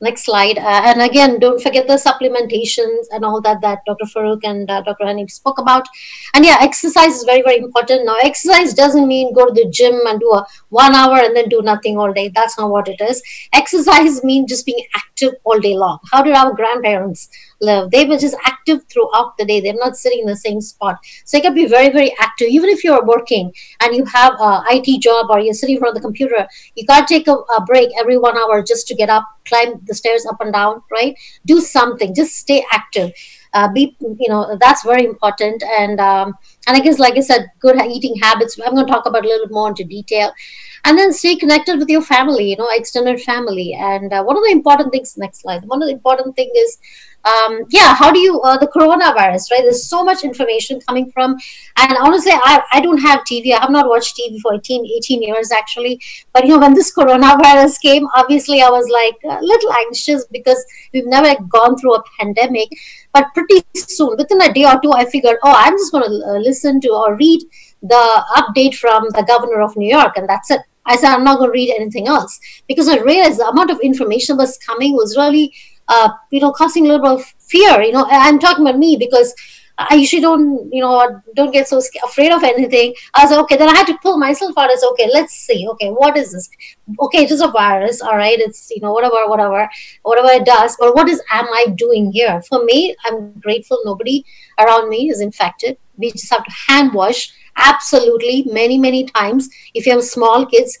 Next slide. Uh, and again, don't forget the supplementations and all that that Dr. Farooq and uh, Dr. Hanif spoke about. And yeah, exercise is very, very important. Now, exercise doesn't mean go to the gym and do a one hour and then do nothing all day. That's not what it is. Exercise means just being active all day long. How did our grandparents live? They were just active throughout the day. They're not sitting in the same spot. So you can be very, very active. Even if you're working and you have a IT job or you're sitting in front of the computer, you can't take a, a break every one hour just to get up, climb the stairs up and down, right? Do something. Just stay active. Uh, be you know that's very important and um, and i guess like i said good eating habits i'm going to talk about a little more into detail and then stay connected with your family you know extended family. And uh, one of the important things next slide. One of the important thing is um, yeah how do you uh, the coronavirus right? There's so much information coming from. And honestly I, I don't have tv i have not watched tv for 18 18 years actually. But you know when this <laughs> coronavirus came obviously i was like a little anxious because we've never gone through a pandemic. But pretty soon within a day or two i figured oh i'm just going to uh, listen to or read the update from the governor of new york and that's it I said, I'm not going to read anything else because I realized the amount of information was coming was really, uh, you know, causing a little bit of fear. You know, I'm talking about me because I usually don't, you know, don't get so afraid of anything. I was okay, then I had to pull myself out. As okay, let's see. Okay, what is this? Okay, it is a virus. All right, it's you know whatever, whatever, whatever it does. But what is am I doing here? For me, I'm grateful. Nobody around me is infected. We just have to hand wash absolutely. Many many times. If you have small kids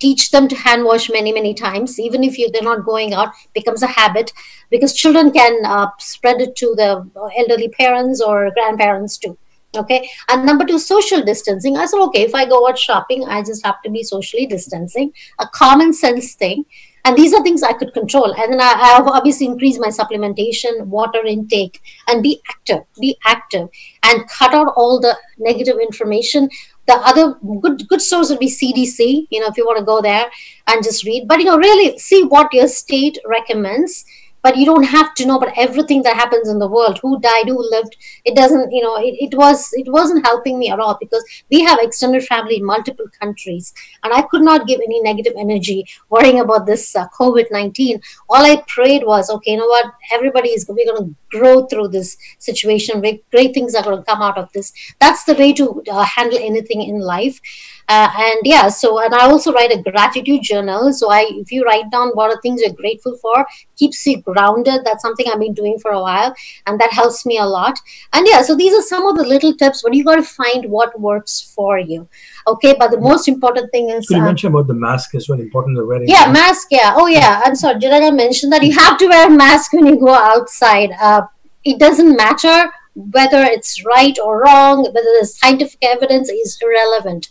teach them to hand wash many many times. Even if you, they're not going out becomes a habit. Because children can uh, spread it to the elderly parents or grandparents too. Okay? And number two social distancing. I said okay if i go out shopping i just have to be socially distancing. A common sense thing and these are things i could control. And then i, have obviously increased my supplementation water intake and be active be active and cut out all the negative information. The other good good source would be cdc you know if you want to go there and just read. But you know really see what your state recommends but you don't have to know about everything that happens in the world. Who died who lived. It doesn't you know it, it was it wasn't helping me at all because we have extended family in multiple countries. And i could not give any negative energy worrying about this uh, covid-19 all i prayed was okay you know what? Everybody is we're going to grow through this situation. Great things are going to come out of this. That's the way to uh, handle anything in life. Uh, and yeah so and i also write a gratitude journal. So i if you write down what are things you're grateful for keeps you grounded. That's something i've been doing for a while and that helps me a lot. And yeah so these are some of the little tips but you got to find what works for you. Okay but the most important thing is you uh, mentioned about the mask is very important the wearing yeah mask. yeah. Oh yeah. I'm sorry did i mention that you have to wear a mask when you go outside. Uh, it doesn't matter whether it's right or wrong whether the scientific evidence is irrelevant.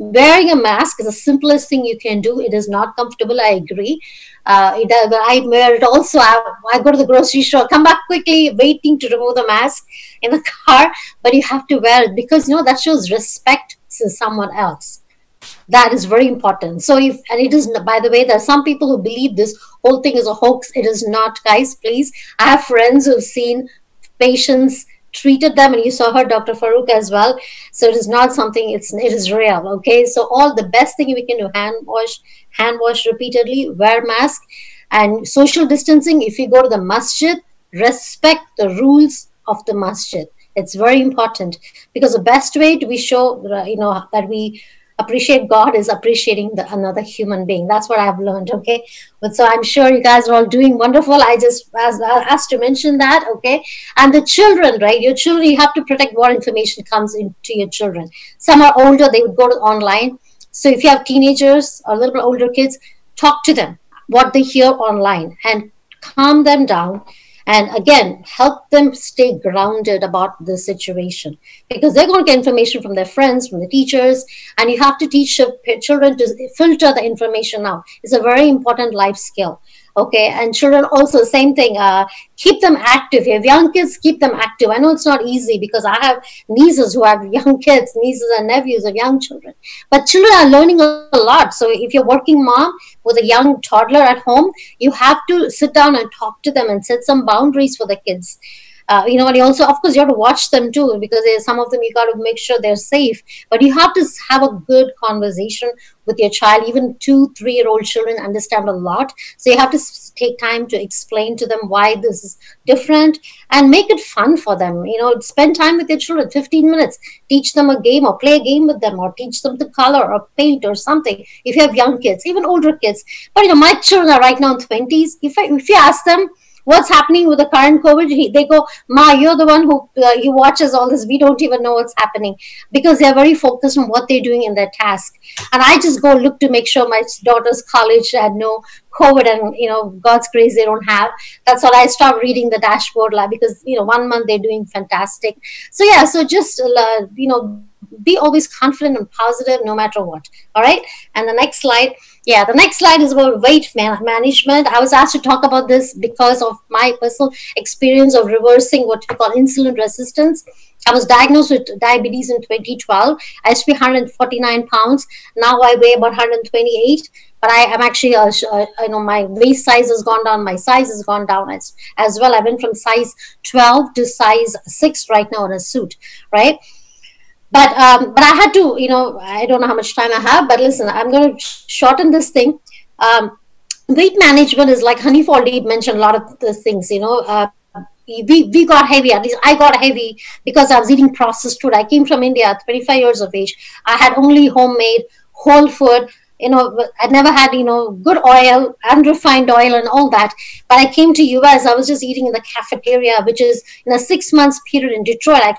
Wearing a mask is the simplest thing you can do. It is not comfortable i agree uh, it, uh, I wear it also. I, I, go to the grocery store, come back quickly, waiting to remove the mask in the <laughs> car, but you have to wear it because you know that shows respect to someone else. That is very important. So if and it is by the way, there are some people who believe this whole thing is a hoax. It is not, guys. Please, I have friends who've seen patients treated them and you saw her dr farooq as well. So it is not something it's it is real okay? So all the best thing we can do hand wash hand wash repeatedly wear mask. And social distancing if you go to the masjid respect the rules of the masjid. It's very important. Because the best way to be show you know that we appreciate God is appreciating the another human being. That's what I've learned. Okay, but so I'm sure you guys are all doing wonderful. I just as asked to mention that. Okay, and the children, right? Your children, you have to protect what information comes into your children. Some are older; they would go to online. So if you have teenagers or a little bit older kids, talk to them what they hear online and calm them down, and again help them stay grounded about the situation. Because they're going to get information from their friends from the teachers and you have to teach children to filter the information out. It's a very important life skill okay and children also same thing uh, keep them active. You have young kids keep them active. I know it's not easy because i have nieces who have <laughs> young kids nieces and nephews of young children. But children are learning a lot. So if you're working mom with a young toddler at home you have to sit down and talk to them and set some boundaries for the kids uh, you know, and you also, of course, you have to watch them too because some of them you got to make sure they're safe. But you have to have a good conversation with your child. Even two, three-year-old children understand a lot, so you have to take time to explain to them why this is different and make it fun for them. You know, spend time with your children, 15 minutes. Teach them a game or play a game with them or teach them to color or paint or something. If you have young kids, even older kids. But you know, my children are right now in 20s. If I, if you ask them what's happening with the current COVID? He, they go, Ma, you're the one who uh, he watches all this. We don't even know what's happening because they're very focused on what they're doing in their task. And I just go look to make sure my daughter's college had no COVID and, you know, God's grace they don't have. That's why I stopped reading the dashboard like, because, you know, one month they're doing fantastic. So, yeah, so just, uh, you know, be always confident and positive no matter what. All right. And the next slide. Yeah, the next slide is about weight man- management. I was asked to talk about this because of my personal experience of reversing what we call insulin resistance. I was diagnosed with diabetes in 2012. I used to be 149 pounds. Now I weigh about 128. But I am actually, uh, uh, you know, my waist size has gone down. My size has gone down as, as well. I went from size 12 to size 6 right now in a suit, right? But um, but I had to, you know, I don't know how much time I have, but listen, I'm going to shorten this thing. Um, weight management is like Hanif already mentioned a lot of the things, you know. Uh, we, we got heavy, at least I got heavy because I was eating processed food. I came from India 25 years of age. I had only homemade, whole food. You know, I never had, you know, good oil, unrefined oil and all that. But I came to US, I was just eating in the cafeteria, which is in a six months period in Detroit. I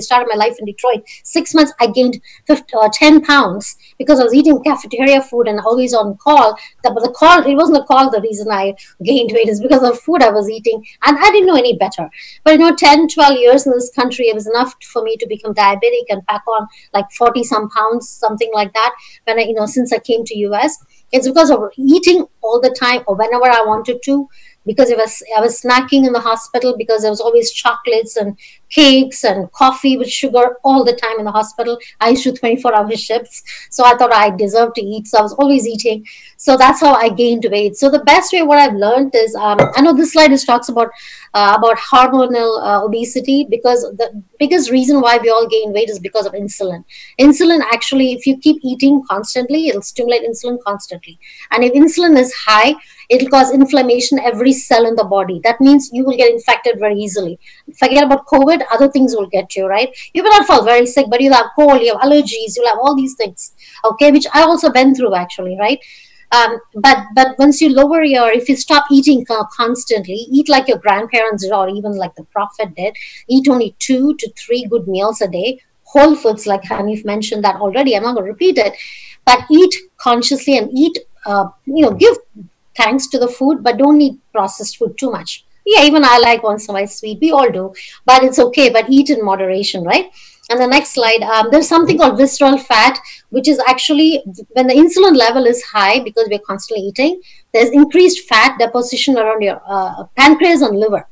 started my life in Detroit. Six months, I gained 50, uh, 10 pounds because I was eating cafeteria food and always on call. The, but the call, it wasn't the call the reason I <laughs> gained weight, is because of food I was eating. And I didn't know any better. But, you know, 10, 12 years in this country, it was enough for me to become diabetic and pack on like 40 some pounds, something like that, when I, you know, since I came to US. It's because of eating all the time or whenever I wanted to because I was, I was snacking in the hospital because there was always chocolates and cakes and coffee with sugar all the time in the hospital. I used to 24 hour shifts. So I thought I deserved to eat. So I was always eating. So that's how I gained weight. So the best way what I've learned is, um, I know this slide is talks about uh, about hormonal uh, obesity because the biggest reason why we all gain weight is because of insulin. Insulin actually, if you keep eating constantly, it'll stimulate insulin constantly. And if insulin is high, it'll cause inflammation every cell in the body. That means you will get infected very easily. Forget about COVID, other things will get you, right? You will not fall very sick, but you'll have cold, you have allergies, you'll have all these things, okay, which I also went through actually, right? Um, but but once you lower your, if you stop eating constantly, eat like your grandparents did, or even like the Prophet did, eat only two to three good meals a day. Whole foods, like Hanif mentioned that already. I'm not going to repeat it, but eat consciously and eat. Uh, you know, give thanks to the food, but don't eat processed food too much. Yeah, even I like once in a while sweet. We all do, but it's okay. But eat in moderation, right? And the next slide, um, there's something called visceral fat, which is actually when the insulin level is high because we're constantly eating, there's increased fat deposition around your uh, pancreas and liver,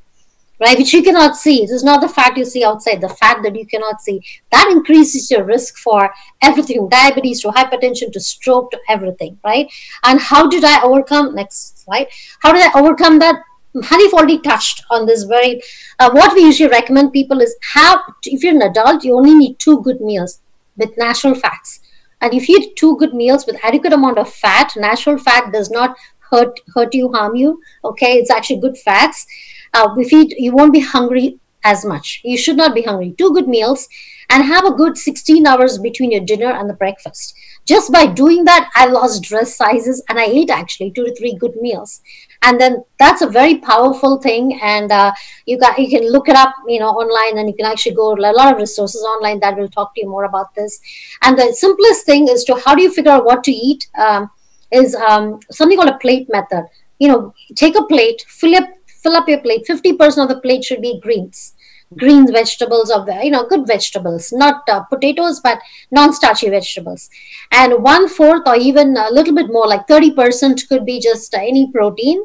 right? Which you cannot see. It is not the fat you see outside, the fat that you cannot see. That increases your risk for everything diabetes to hypertension to stroke to everything, right? And how did I overcome? Next slide. How did I overcome that? Hanif already touched on this very. Uh, what we usually recommend people is have, if you're an adult, you only need two good meals with natural fats. And if you eat two good meals with adequate amount of fat, natural fat does not hurt hurt you, harm you. Okay, it's actually good fats. Uh, if you you won't be hungry as much. You should not be hungry. Two good meals and have a good 16 hours between your dinner and the breakfast. Just by doing that, I lost dress sizes and I ate actually two to three good meals and then that's a very powerful thing and uh, you got you can look it up you know online and you can actually go a lot of resources online that will talk to you more about this and the simplest thing is to how do you figure out what to eat um, is um, something called a plate method you know, take a plate, fill up, fill up your plate. 50% of the plate should be greens. Greens, vegetables, or you know, good vegetables, not uh, potatoes, but non-starchy vegetables. And one fourth, or even a little bit more, like 30%, could be just uh, any protein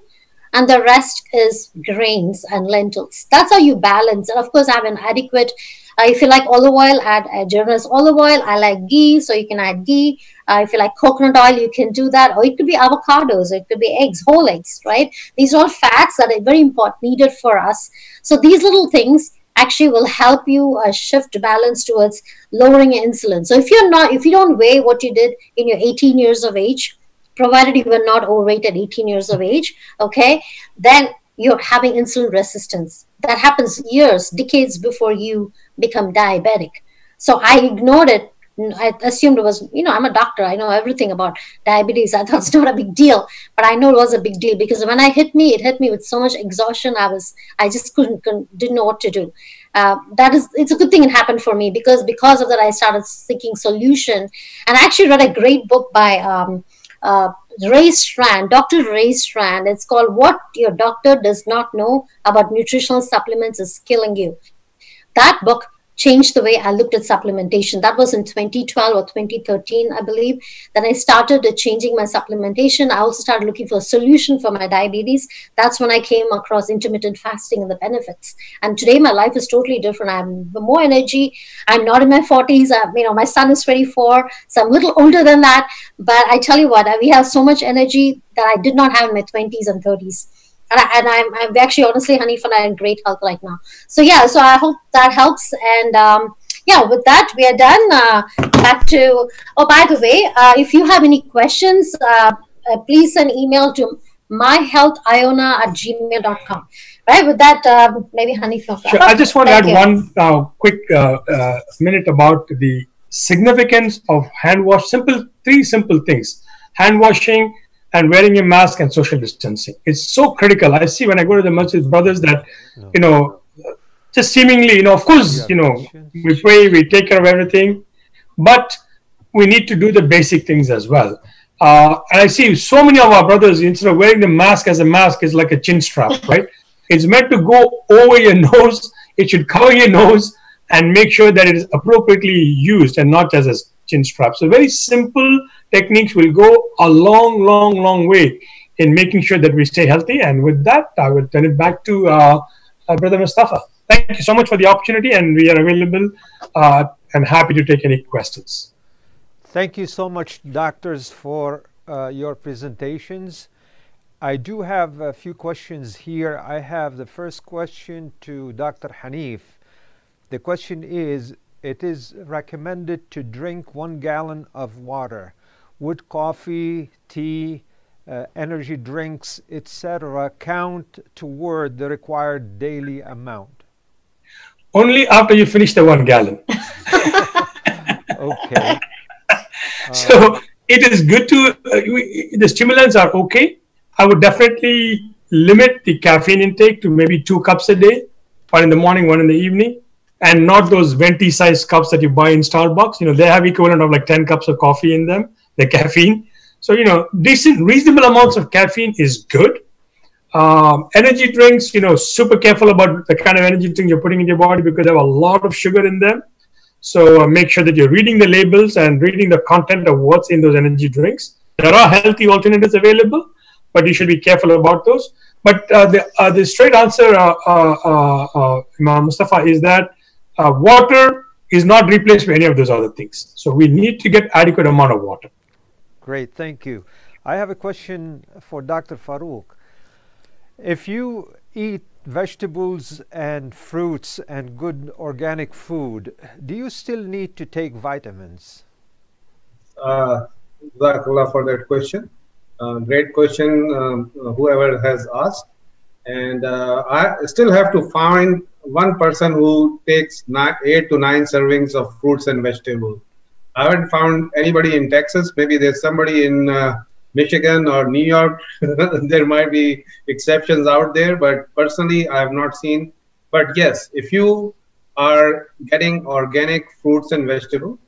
and the rest is grains and lentils. That's how you balance. And of course, have an adequate. Uh, if you like olive oil, add a generous olive oil. I like ghee, so you can add ghee. Uh, if you like coconut oil, you can do that. Or it could be avocados, it could be eggs, whole eggs, right? These are all fats that are very important, needed for us. So these little things actually will help you uh, shift balance towards lowering insulin. So if you're not, if you don't weigh what you did in your 18 years of age, provided you were not overweight at 18 years of age, okay, then you're having insulin resistance. That happens years, decades before you become diabetic. So I ignored it. I assumed it was, you know, I'm a doctor. I know everything about diabetes. I thought it's not a big deal, but I know it was a big deal because when I hit me, it hit me with so much exhaustion. I was, I just couldn't, couldn't didn't know what to do. Uh, that is, it's a good thing it happened for me because because of that, I started seeking solution. And I actually read a great book by um, uh, Ray Strand, Dr. Ray Strand. It's called What Your Doctor Does Not Know About Nutritional Supplements is Killing You. That book changed the way I looked at supplementation. That was in 2012 or 2013, I believe. Then I started changing my supplementation. I also started looking for a solution for my diabetes. That's when I came across intermittent fasting and the benefits. And today my life is totally different. I have more energy. I'm not in my 40s. I, you know, my son is 24, so I'm a little older than that. But I tell you what, we have so much energy that I did not have in my 20s and 30s and, I, and I'm, I'm actually honestly Hanif and I in great health right now. So yeah, so I hope that helps. And um, yeah, with that we are done. Uh, back to oh, by the way, uh, if you have any questions, uh, uh please send email to myhealthiona at gmail.com. Right, with that, um, maybe Hanif. Sure. I just want to add you. one uh, quick uh, minute about the significance of hand wash. Simple, three simple things: hand washing and wearing a mask and social distancing. It's so critical. I see when I go to the masjid brothers that, no. you know, just seemingly, you know, of course, you know, we pray, we take care of everything, but we need to do the basic things as well. Uh, and I see so many of our brothers, instead of wearing the mask as a mask, is like a chin strap, <laughs> right? it's meant to go over your nose. It should cover your nose and make sure that it is appropriately used and not just as chin strap. So very simple techniques will go a long, long, long way in making sure that we stay healthy. And with that, I will turn it back to uh, uh, Brother Mustapha. Thank you so much for the opportunity, and we are available uh, and happy to take any questions. Thank you so much, doctors, for uh, your presentations. I do have a few questions here. I have the first question to Dr. Hanif. The question is It is recommended to drink one gallon of water would coffee, tea, uh, energy drinks, etc., count toward the required daily amount? Only after you finish the one gallon. <laughs> okay. <laughs> so it is good to, uh, we, the stimulants are okay. I would definitely limit the caffeine intake to maybe two cups a day, one in the morning, one in the evening, and not those venti sized cups that you buy in Starbucks. You know, they have equivalent of like 10 cups of coffee in them the caffeine. So, you know, decent, reasonable amounts of caffeine is good. Um, energy drinks, you know, super careful about the kind of energy drink you're putting in your body because they have a lot of sugar in them. So uh, make sure that you're reading the labels and reading the content of what's in those energy drinks. There are healthy alternatives available, but you should be careful about those. But uh, the, uh, the straight answer, uh, uh, uh, Imam Mustapha, is that water is not replaced by any of those other things. So we need to get adequate amount of water. Great, thank you. I have a question for Dr. Farooq. If you eat vegetables and fruits and good organic food, do you still need to take vitamins? Uh, for that question. Uh, great question, um, whoever has asked. And uh, I still have to find one person who takes nine, eight to nine servings of fruits and vegetables. I haven't found anybody in Texas. Maybe there's somebody in uh, Michigan or New York. <laughs> there might be exceptions out there, but personally, I have not seen. But yes, if you are getting organic fruits and vegetables,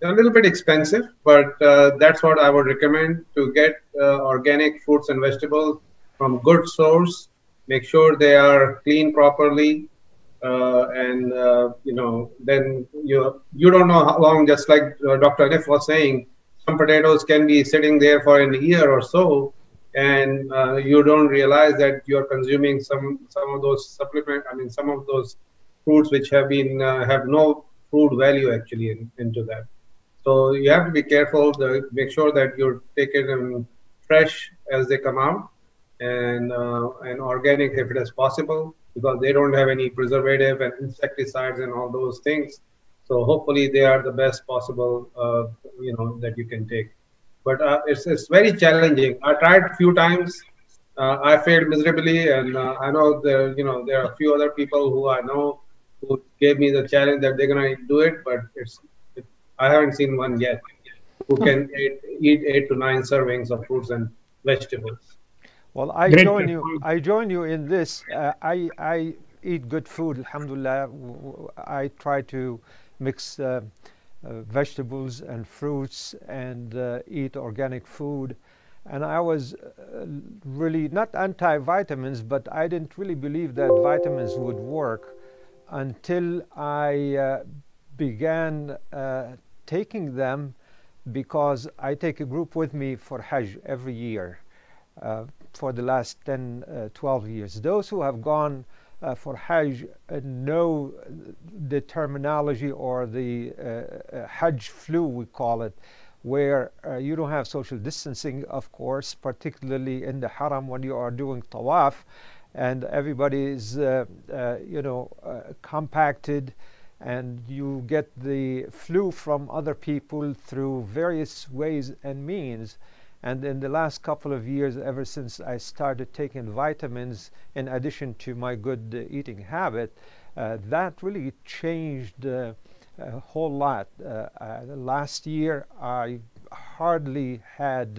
they're a little bit expensive, but uh, that's what I would recommend to get uh, organic fruits and vegetables. from good source. Make sure they are cleaned properly, uh, and uh, you know then you you don't know how long. Just like uh, Dr. Aniff was saying, some potatoes can be sitting there for a year or so, and uh, you don't realize that you're consuming some some of those supplement. I mean, some of those fruits which have been uh, have no food value actually in, into that. So you have to be careful to make sure that you're taking them fresh as they come out and uh, and organic if it is possible because they don't have any preservative and insecticides and all those things. So hopefully they are the best possible uh, you know that you can take. But uh, it's it's very challenging. I tried a few times. Uh, I failed miserably, and uh, I know there you know there are a few other people who I know who gave me the challenge that they're gonna do it, but it's it, I haven't seen one yet who can eat, eat eight to nine servings of fruits and vegetables. Well, I Great join you. I join you in this. Uh, I I eat good food. Alhamdulillah. I try to mix uh, uh, vegetables and fruits and uh, eat organic food. And I was uh, really not anti-vitamins, but I didn't really believe that vitamins would work until I uh, began uh, taking them because I take a group with me for Hajj every year uh, for the last 10, uh, 12 years. Those who have gone uh, for Hajj know the terminology or the uh, Hajj flu, we call it, where you don't have social distancing, of course, particularly in the haram when you are doing tawaf, and everybody is, uh, uh, you know, uh, compacted and you get the flu from other people through various ways and means. And in the last couple of years, ever since I started taking vitamins, in addition to my good uh, eating habit, uh, that really changed uh, a whole lot. Last year, I hardly had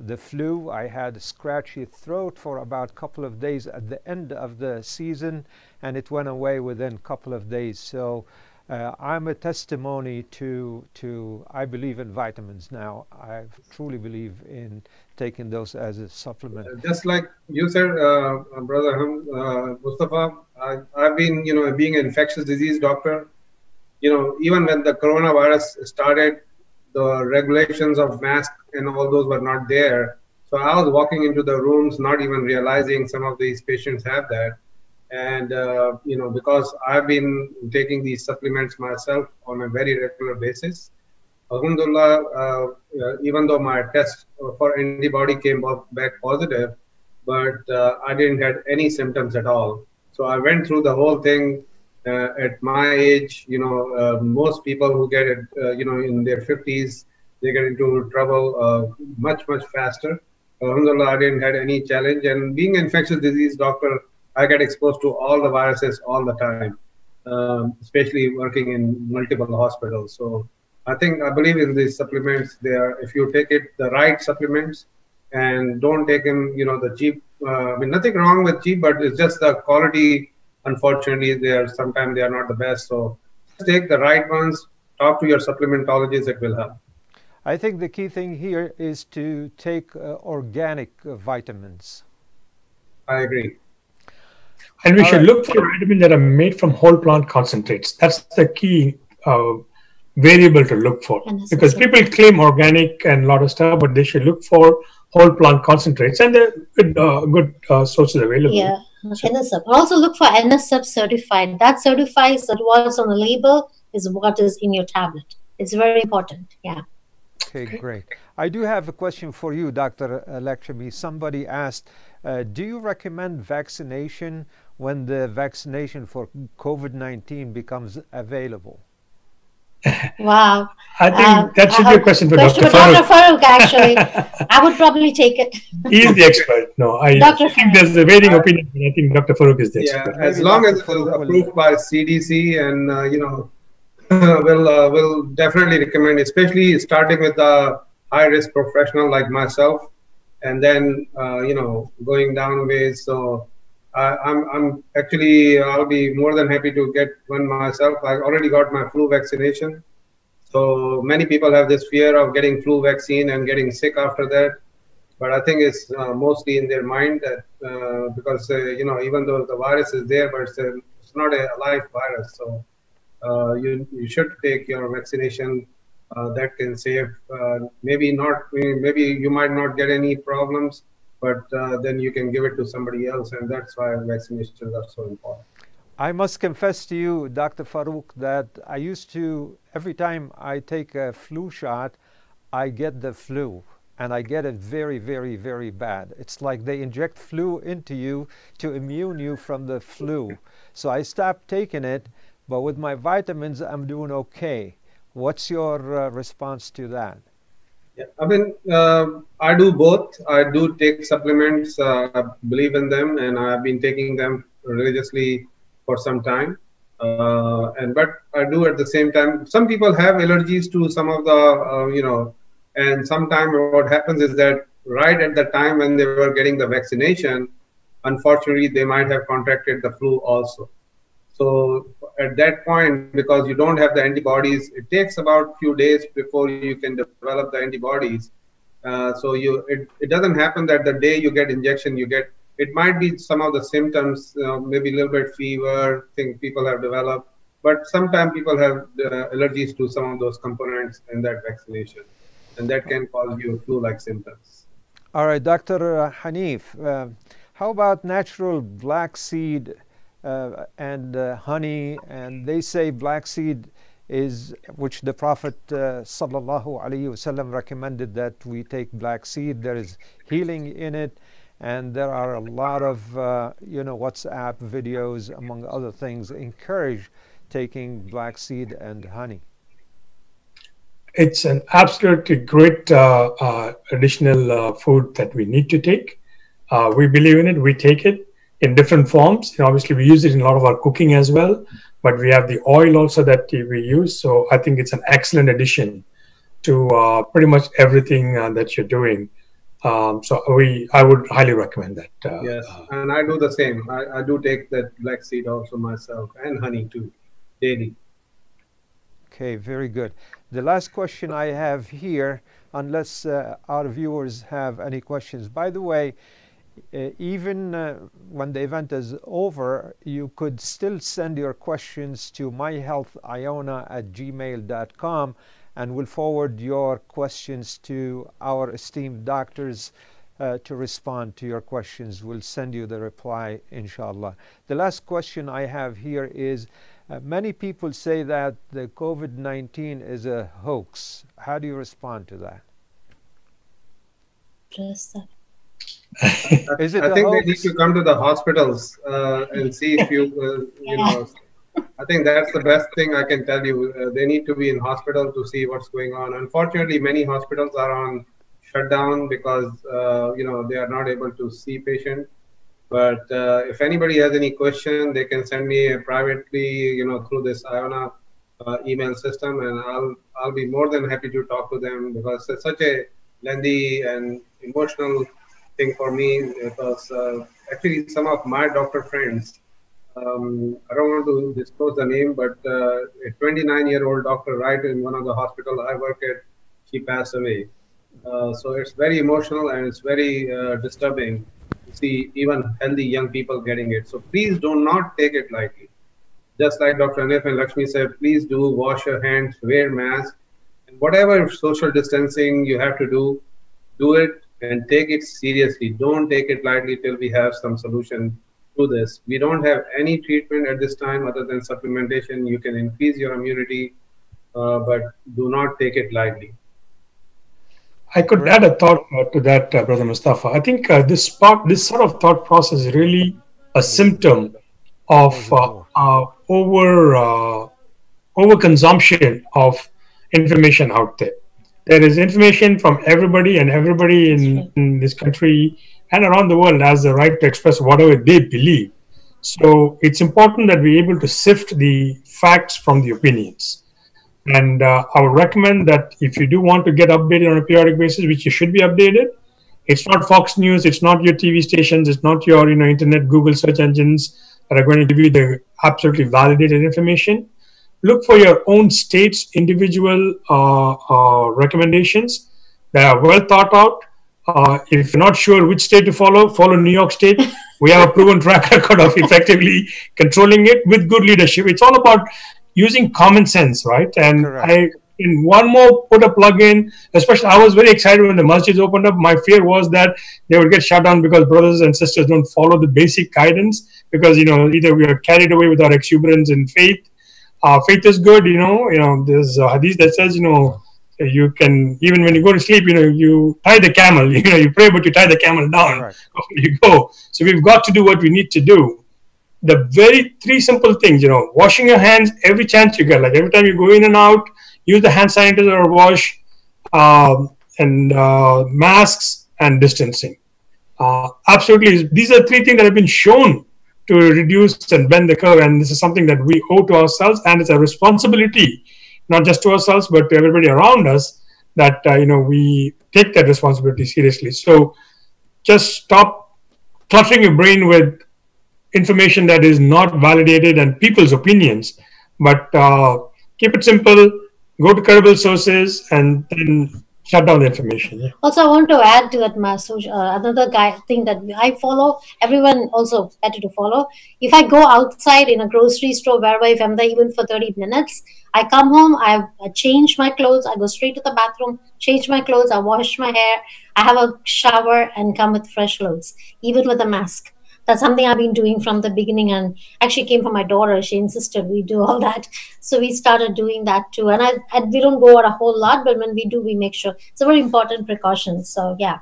the flu. I had a scratchy throat for about a couple of days at the end of the season, and it went away within a couple of days. So uh, I'm a testimony to to I believe in vitamins now. I truly believe in taking those as a supplement. just like you said, uh, uh, brother uh, Mustapha, I, I've been, you know, being an infectious disease doctor. You know, even when the coronavirus started, the regulations of mask and all those were not there. So I was walking into the rooms, not even realizing some of these patients have that. And uh, you know, because I've been taking these supplements myself on a very regular basis, Alhamdulillah, uh, uh, even though my test for antibody came back positive, but uh, I didn't have any symptoms at all. So I went through the whole thing uh, at my age. You know, uh, most people who get it, you know, in their 50s, they get into trouble much, much faster. Alhamdulillah, I didn't have any challenge. And being an infectious disease doctor, I get exposed to all the viruses all the time, um, especially working in multiple hospitals. So I think I believe in these supplements. There, if you take it the right supplements, and don't take them, you know, the cheap. Uh, I mean, nothing wrong with cheap, but it's just the quality. Unfortunately, they are sometimes they are not the best. So take the right ones. Talk to your supplementologist; it will help. I think the key thing here is to take uh, organic uh, vitamins. I agree. And we All should right. look for vitamins that are made from whole plant concentrates. That's the key uh, variable to look for. Because is- people claim organic and a lot of stuff, but they should look for whole plant concentrates, and there are good, uh, good uh, sources available. Yeah, NSF. Also look for NSF certified. That certifies that what's on the label is what is in your tablet. It's very important. Yeah. Okay, great. I do have a question for you, Dr. Lakshmi. Somebody asked, uh, do you recommend vaccination when the vaccination for COVID-19 becomes available? <laughs> Wow. I think Um, that should I be a question for question Dr. for Dr. Farooq. Farooq, actually. <laughs> I would probably take it. He is the expert. No, I <laughs> Dr. think there's a varying opinion, but I think Dr. Farooq is the Yeah, expert. as long Dr. as it is approved by CDC, and uh, you know, we'll, uh, will definitely recommend, especially starting with a high risk professional like myself, and then uh, you know going down ways. So I, I'm I'm actually I'll be more than happy to get one myself. I already got my flu vaccination. So many people have this fear of getting flu vaccine and getting sick after that. but I think it's uh, mostly in their mind that uh, because uh, you know even though the virus is there, but it's, a, it's not a live virus, so uh, you you should take your vaccination. Uh, that can save uh, maybe not maybe you might not get any problems, but then you can give it to somebody else, and that's why vaccinations are so important. I must confess to you, Dr. Farooq, that I used to, every time I take a flu shot, I get the flu and I get it very, very, very bad. It's like they inject flu into you to immune you from the flu. So I stopped taking it, but with my vitamins, I'm doing okay. What's your uh, response to that? Yeah, I mean, uh, I do both. I do take supplements, uh, I believe in them, and I've been taking them religiously for some time. Uh, and but I do at the same time. Some people have allergies to some of the, uh, you know, and sometimes what happens is that right at the time when they were getting the vaccination, unfortunately, they might have contracted the flu also. So at that point, because you don't have the antibodies, it takes about a few days before you can develop the antibodies. Uh, so you it, it doesn't happen that the day you get injection, you get it might be some of the symptoms, uh, maybe a little bit fever, thing people have developed, but sometimes people have uh, allergies to some of those components in that vaccination and that can cause you flu-like symptoms. All right, Dr. Aniff, uh, how about natural black seed uh, and uh, honey? And they say black seed is, which the Prophet uh, sallallahu alaihi wasallam recommended that we take black seed. There is healing in it, and there are a lot of uh, you know WhatsApp videos, among other things, encourage taking black seed and honey it's an absolutely great uh, uh, additional food that we need to take. We believe in it. We take it in different forms. And obviously, we use it in a lot of our cooking as well. But we have the oil also that we use. So I think it's an excellent addition to uh, pretty much everything uh, that you're doing. Um, so we, I would highly recommend that. yes, and I do the same. I, I do take that black seed also myself and honey too, daily. Okay, very good. The last question I have here, unless uh, our viewers have any questions. By the way, uh, even uh, when the event is over, you could still send your questions to myhealthiona at gmail.com and we'll forward your questions to our esteemed doctors uh, to respond to your questions. We'll send you the reply, inshallah. The last question I have here is uh, many people say that the COVID 19 is a hoax. How do you respond to that? Just <laughs> is it I think hoax? they need to come to the hospitals uh, and see if you, uh, you know. I think that's the best thing I can tell you. Uh, they need to be in hospital to see what's going on. Unfortunately, many hospitals are on shutdown because uh, you know they are not able to see patients but uh, if anybody has any question, they can send me privately, you know, through this Iona uh, email system, and I'll I'll be more than happy to talk to them because it's such a lengthy and emotional thing for me. Because uh, actually, some of my doctor friends, um, I don't want to disclose the name, but uh, a 29-year-old doctor, right in one of the hospital I work at, she passed away. Uh, so it's very emotional and it's very uh, disturbing see even healthy young people getting it. So please do not take it lightly. Just like Dr. Aniff and Lakshmi said, please do wash your hands, wear mask, and whatever social distancing you have to do, do it and take it seriously. Don't take it lightly till we have some solution to this. We don't have any treatment at this time other than supplementation. You can increase your immunity, uh, but do not take it lightly. I could add a thought uh, to that, uh, Brother Mustapha. I think uh, this part, this sort of thought process is really a symptom of uh, uh, over uh, overconsumption of information out there. There is information from everybody, and everybody in, in this country and around the world has the right to express whatever they believe. So it's important that we're able to sift the facts from the opinions. And uh, I would recommend that if you do want to get updated on a periodic basis, which you should be updated, it's not Fox News, it's not your TV stations, it's not your you know internet Google search engines that are going to give you the absolutely validated information. Look for your own state's individual uh, uh, recommendations that are well thought out, Uh, if you're not sure which state to follow, follow New York State. <laughs> We have a proven track <laughs> record of effectively controlling it with good leadership. It's all about using common sense, right? And Correct. I, in one more, put a plug in. Especially, I was very excited when the masjids opened up. My fear was that they would get shut down because brothers and sisters don't follow the basic guidance. Because you know, either we are carried away with our exuberance in faith. Uh, faith is good, you know. You know, there's a hadith that says, you know, you can even when you go to sleep, you know, you tie the camel. <laughs> You know, you pray, but you tie the camel down Right. <laughs> you go. So we've got to do what we need to do. The very three simple things, you know, washing your hands every chance you get. Like every time you go in and out, use the hand sanitizer or wash, um, and uh, masks and distancing. Uh, absolutely, these are three things that have been shown to reduce and bend the curve, and this is something that we owe to ourselves, and it's a responsibility, not just to ourselves but to everybody around us, that uh, you know we take that responsibility seriously. So, just stop cluttering your brain with information that is not validated and people's opinions, but uh, keep it simple. Go to credible sources and then shut down the information. Yeah. Also, I want to add to that, Masuj, uh, another guy thing that I follow. Everyone also better to follow. If I go outside in a grocery store, wherever, if I'm there even for 30 minutes, I come home, I, I change my clothes, I go straight to the bathroom, change my clothes, I wash my hair, I have a shower, and come with fresh clothes, even with a mask. That's something I've been doing from the beginning, and actually came from my daughter. She insisted we do all that, so we started doing that too. And I, I we don't go out a whole lot, but when we do, we make sure it's a very important precaution. So yeah,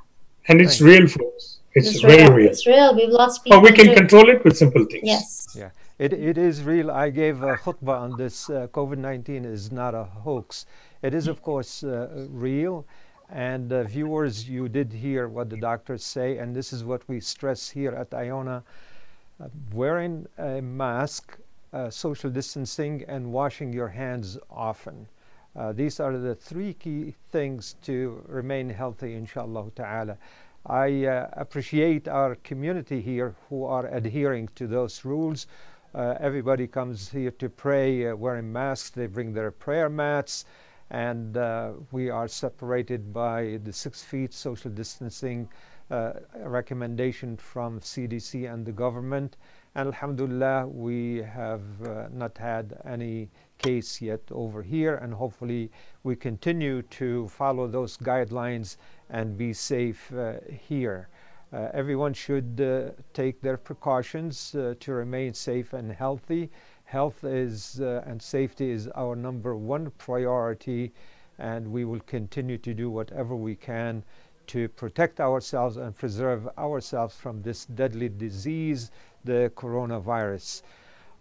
And it's Right. real, folks. It's, it's very real. real. It's real. We've lost people. But we can too. control it with simple things. Yes. Yeah, it, it is real. I gave a khutbah on this. Uh, COVID 19 is not a hoax. It is, of course, uh, real. And uh, viewers, you did hear what the doctors say, and this is what we stress here at Iona uh, wearing a mask, uh, social distancing, and washing your hands often. Uh, these are the three key things to remain healthy, inshallah ta'ala. I uh, appreciate our community here who are adhering to those rules. Uh, everybody comes here to pray wearing masks. They bring their prayer mats, and uh, we are separated by the six feet social distancing uh, recommendation from CDC and the government. And Alhamdulillah, we have uh, not had any case yet over here, and hopefully we continue to follow those guidelines and be safe uh, here. Uh, everyone should uh, take their precautions to remain safe and healthy. Health is uh, and safety is our number one priority, and we will continue to do whatever we can to protect ourselves and preserve ourselves from this deadly disease, the coronavirus.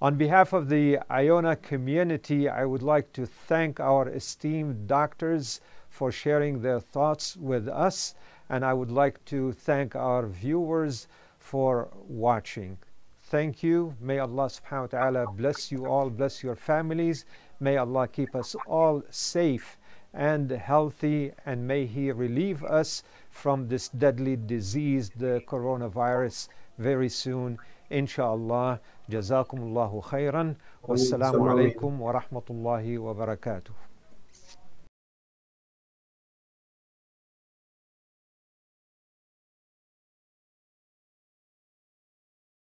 On behalf of the Iona community, I would like to thank our esteemed doctors for sharing their thoughts with us, and I would like to thank our viewers for watching. Thank you. May Allah subhanahu wa ta'ala bless you all, bless your families. May Allah keep us all safe and healthy and may he relieve us from this deadly disease the coronavirus very soon inshallah jazakumullahu khairan wassalamu alaikum wa rahmatullahi wa barakatuh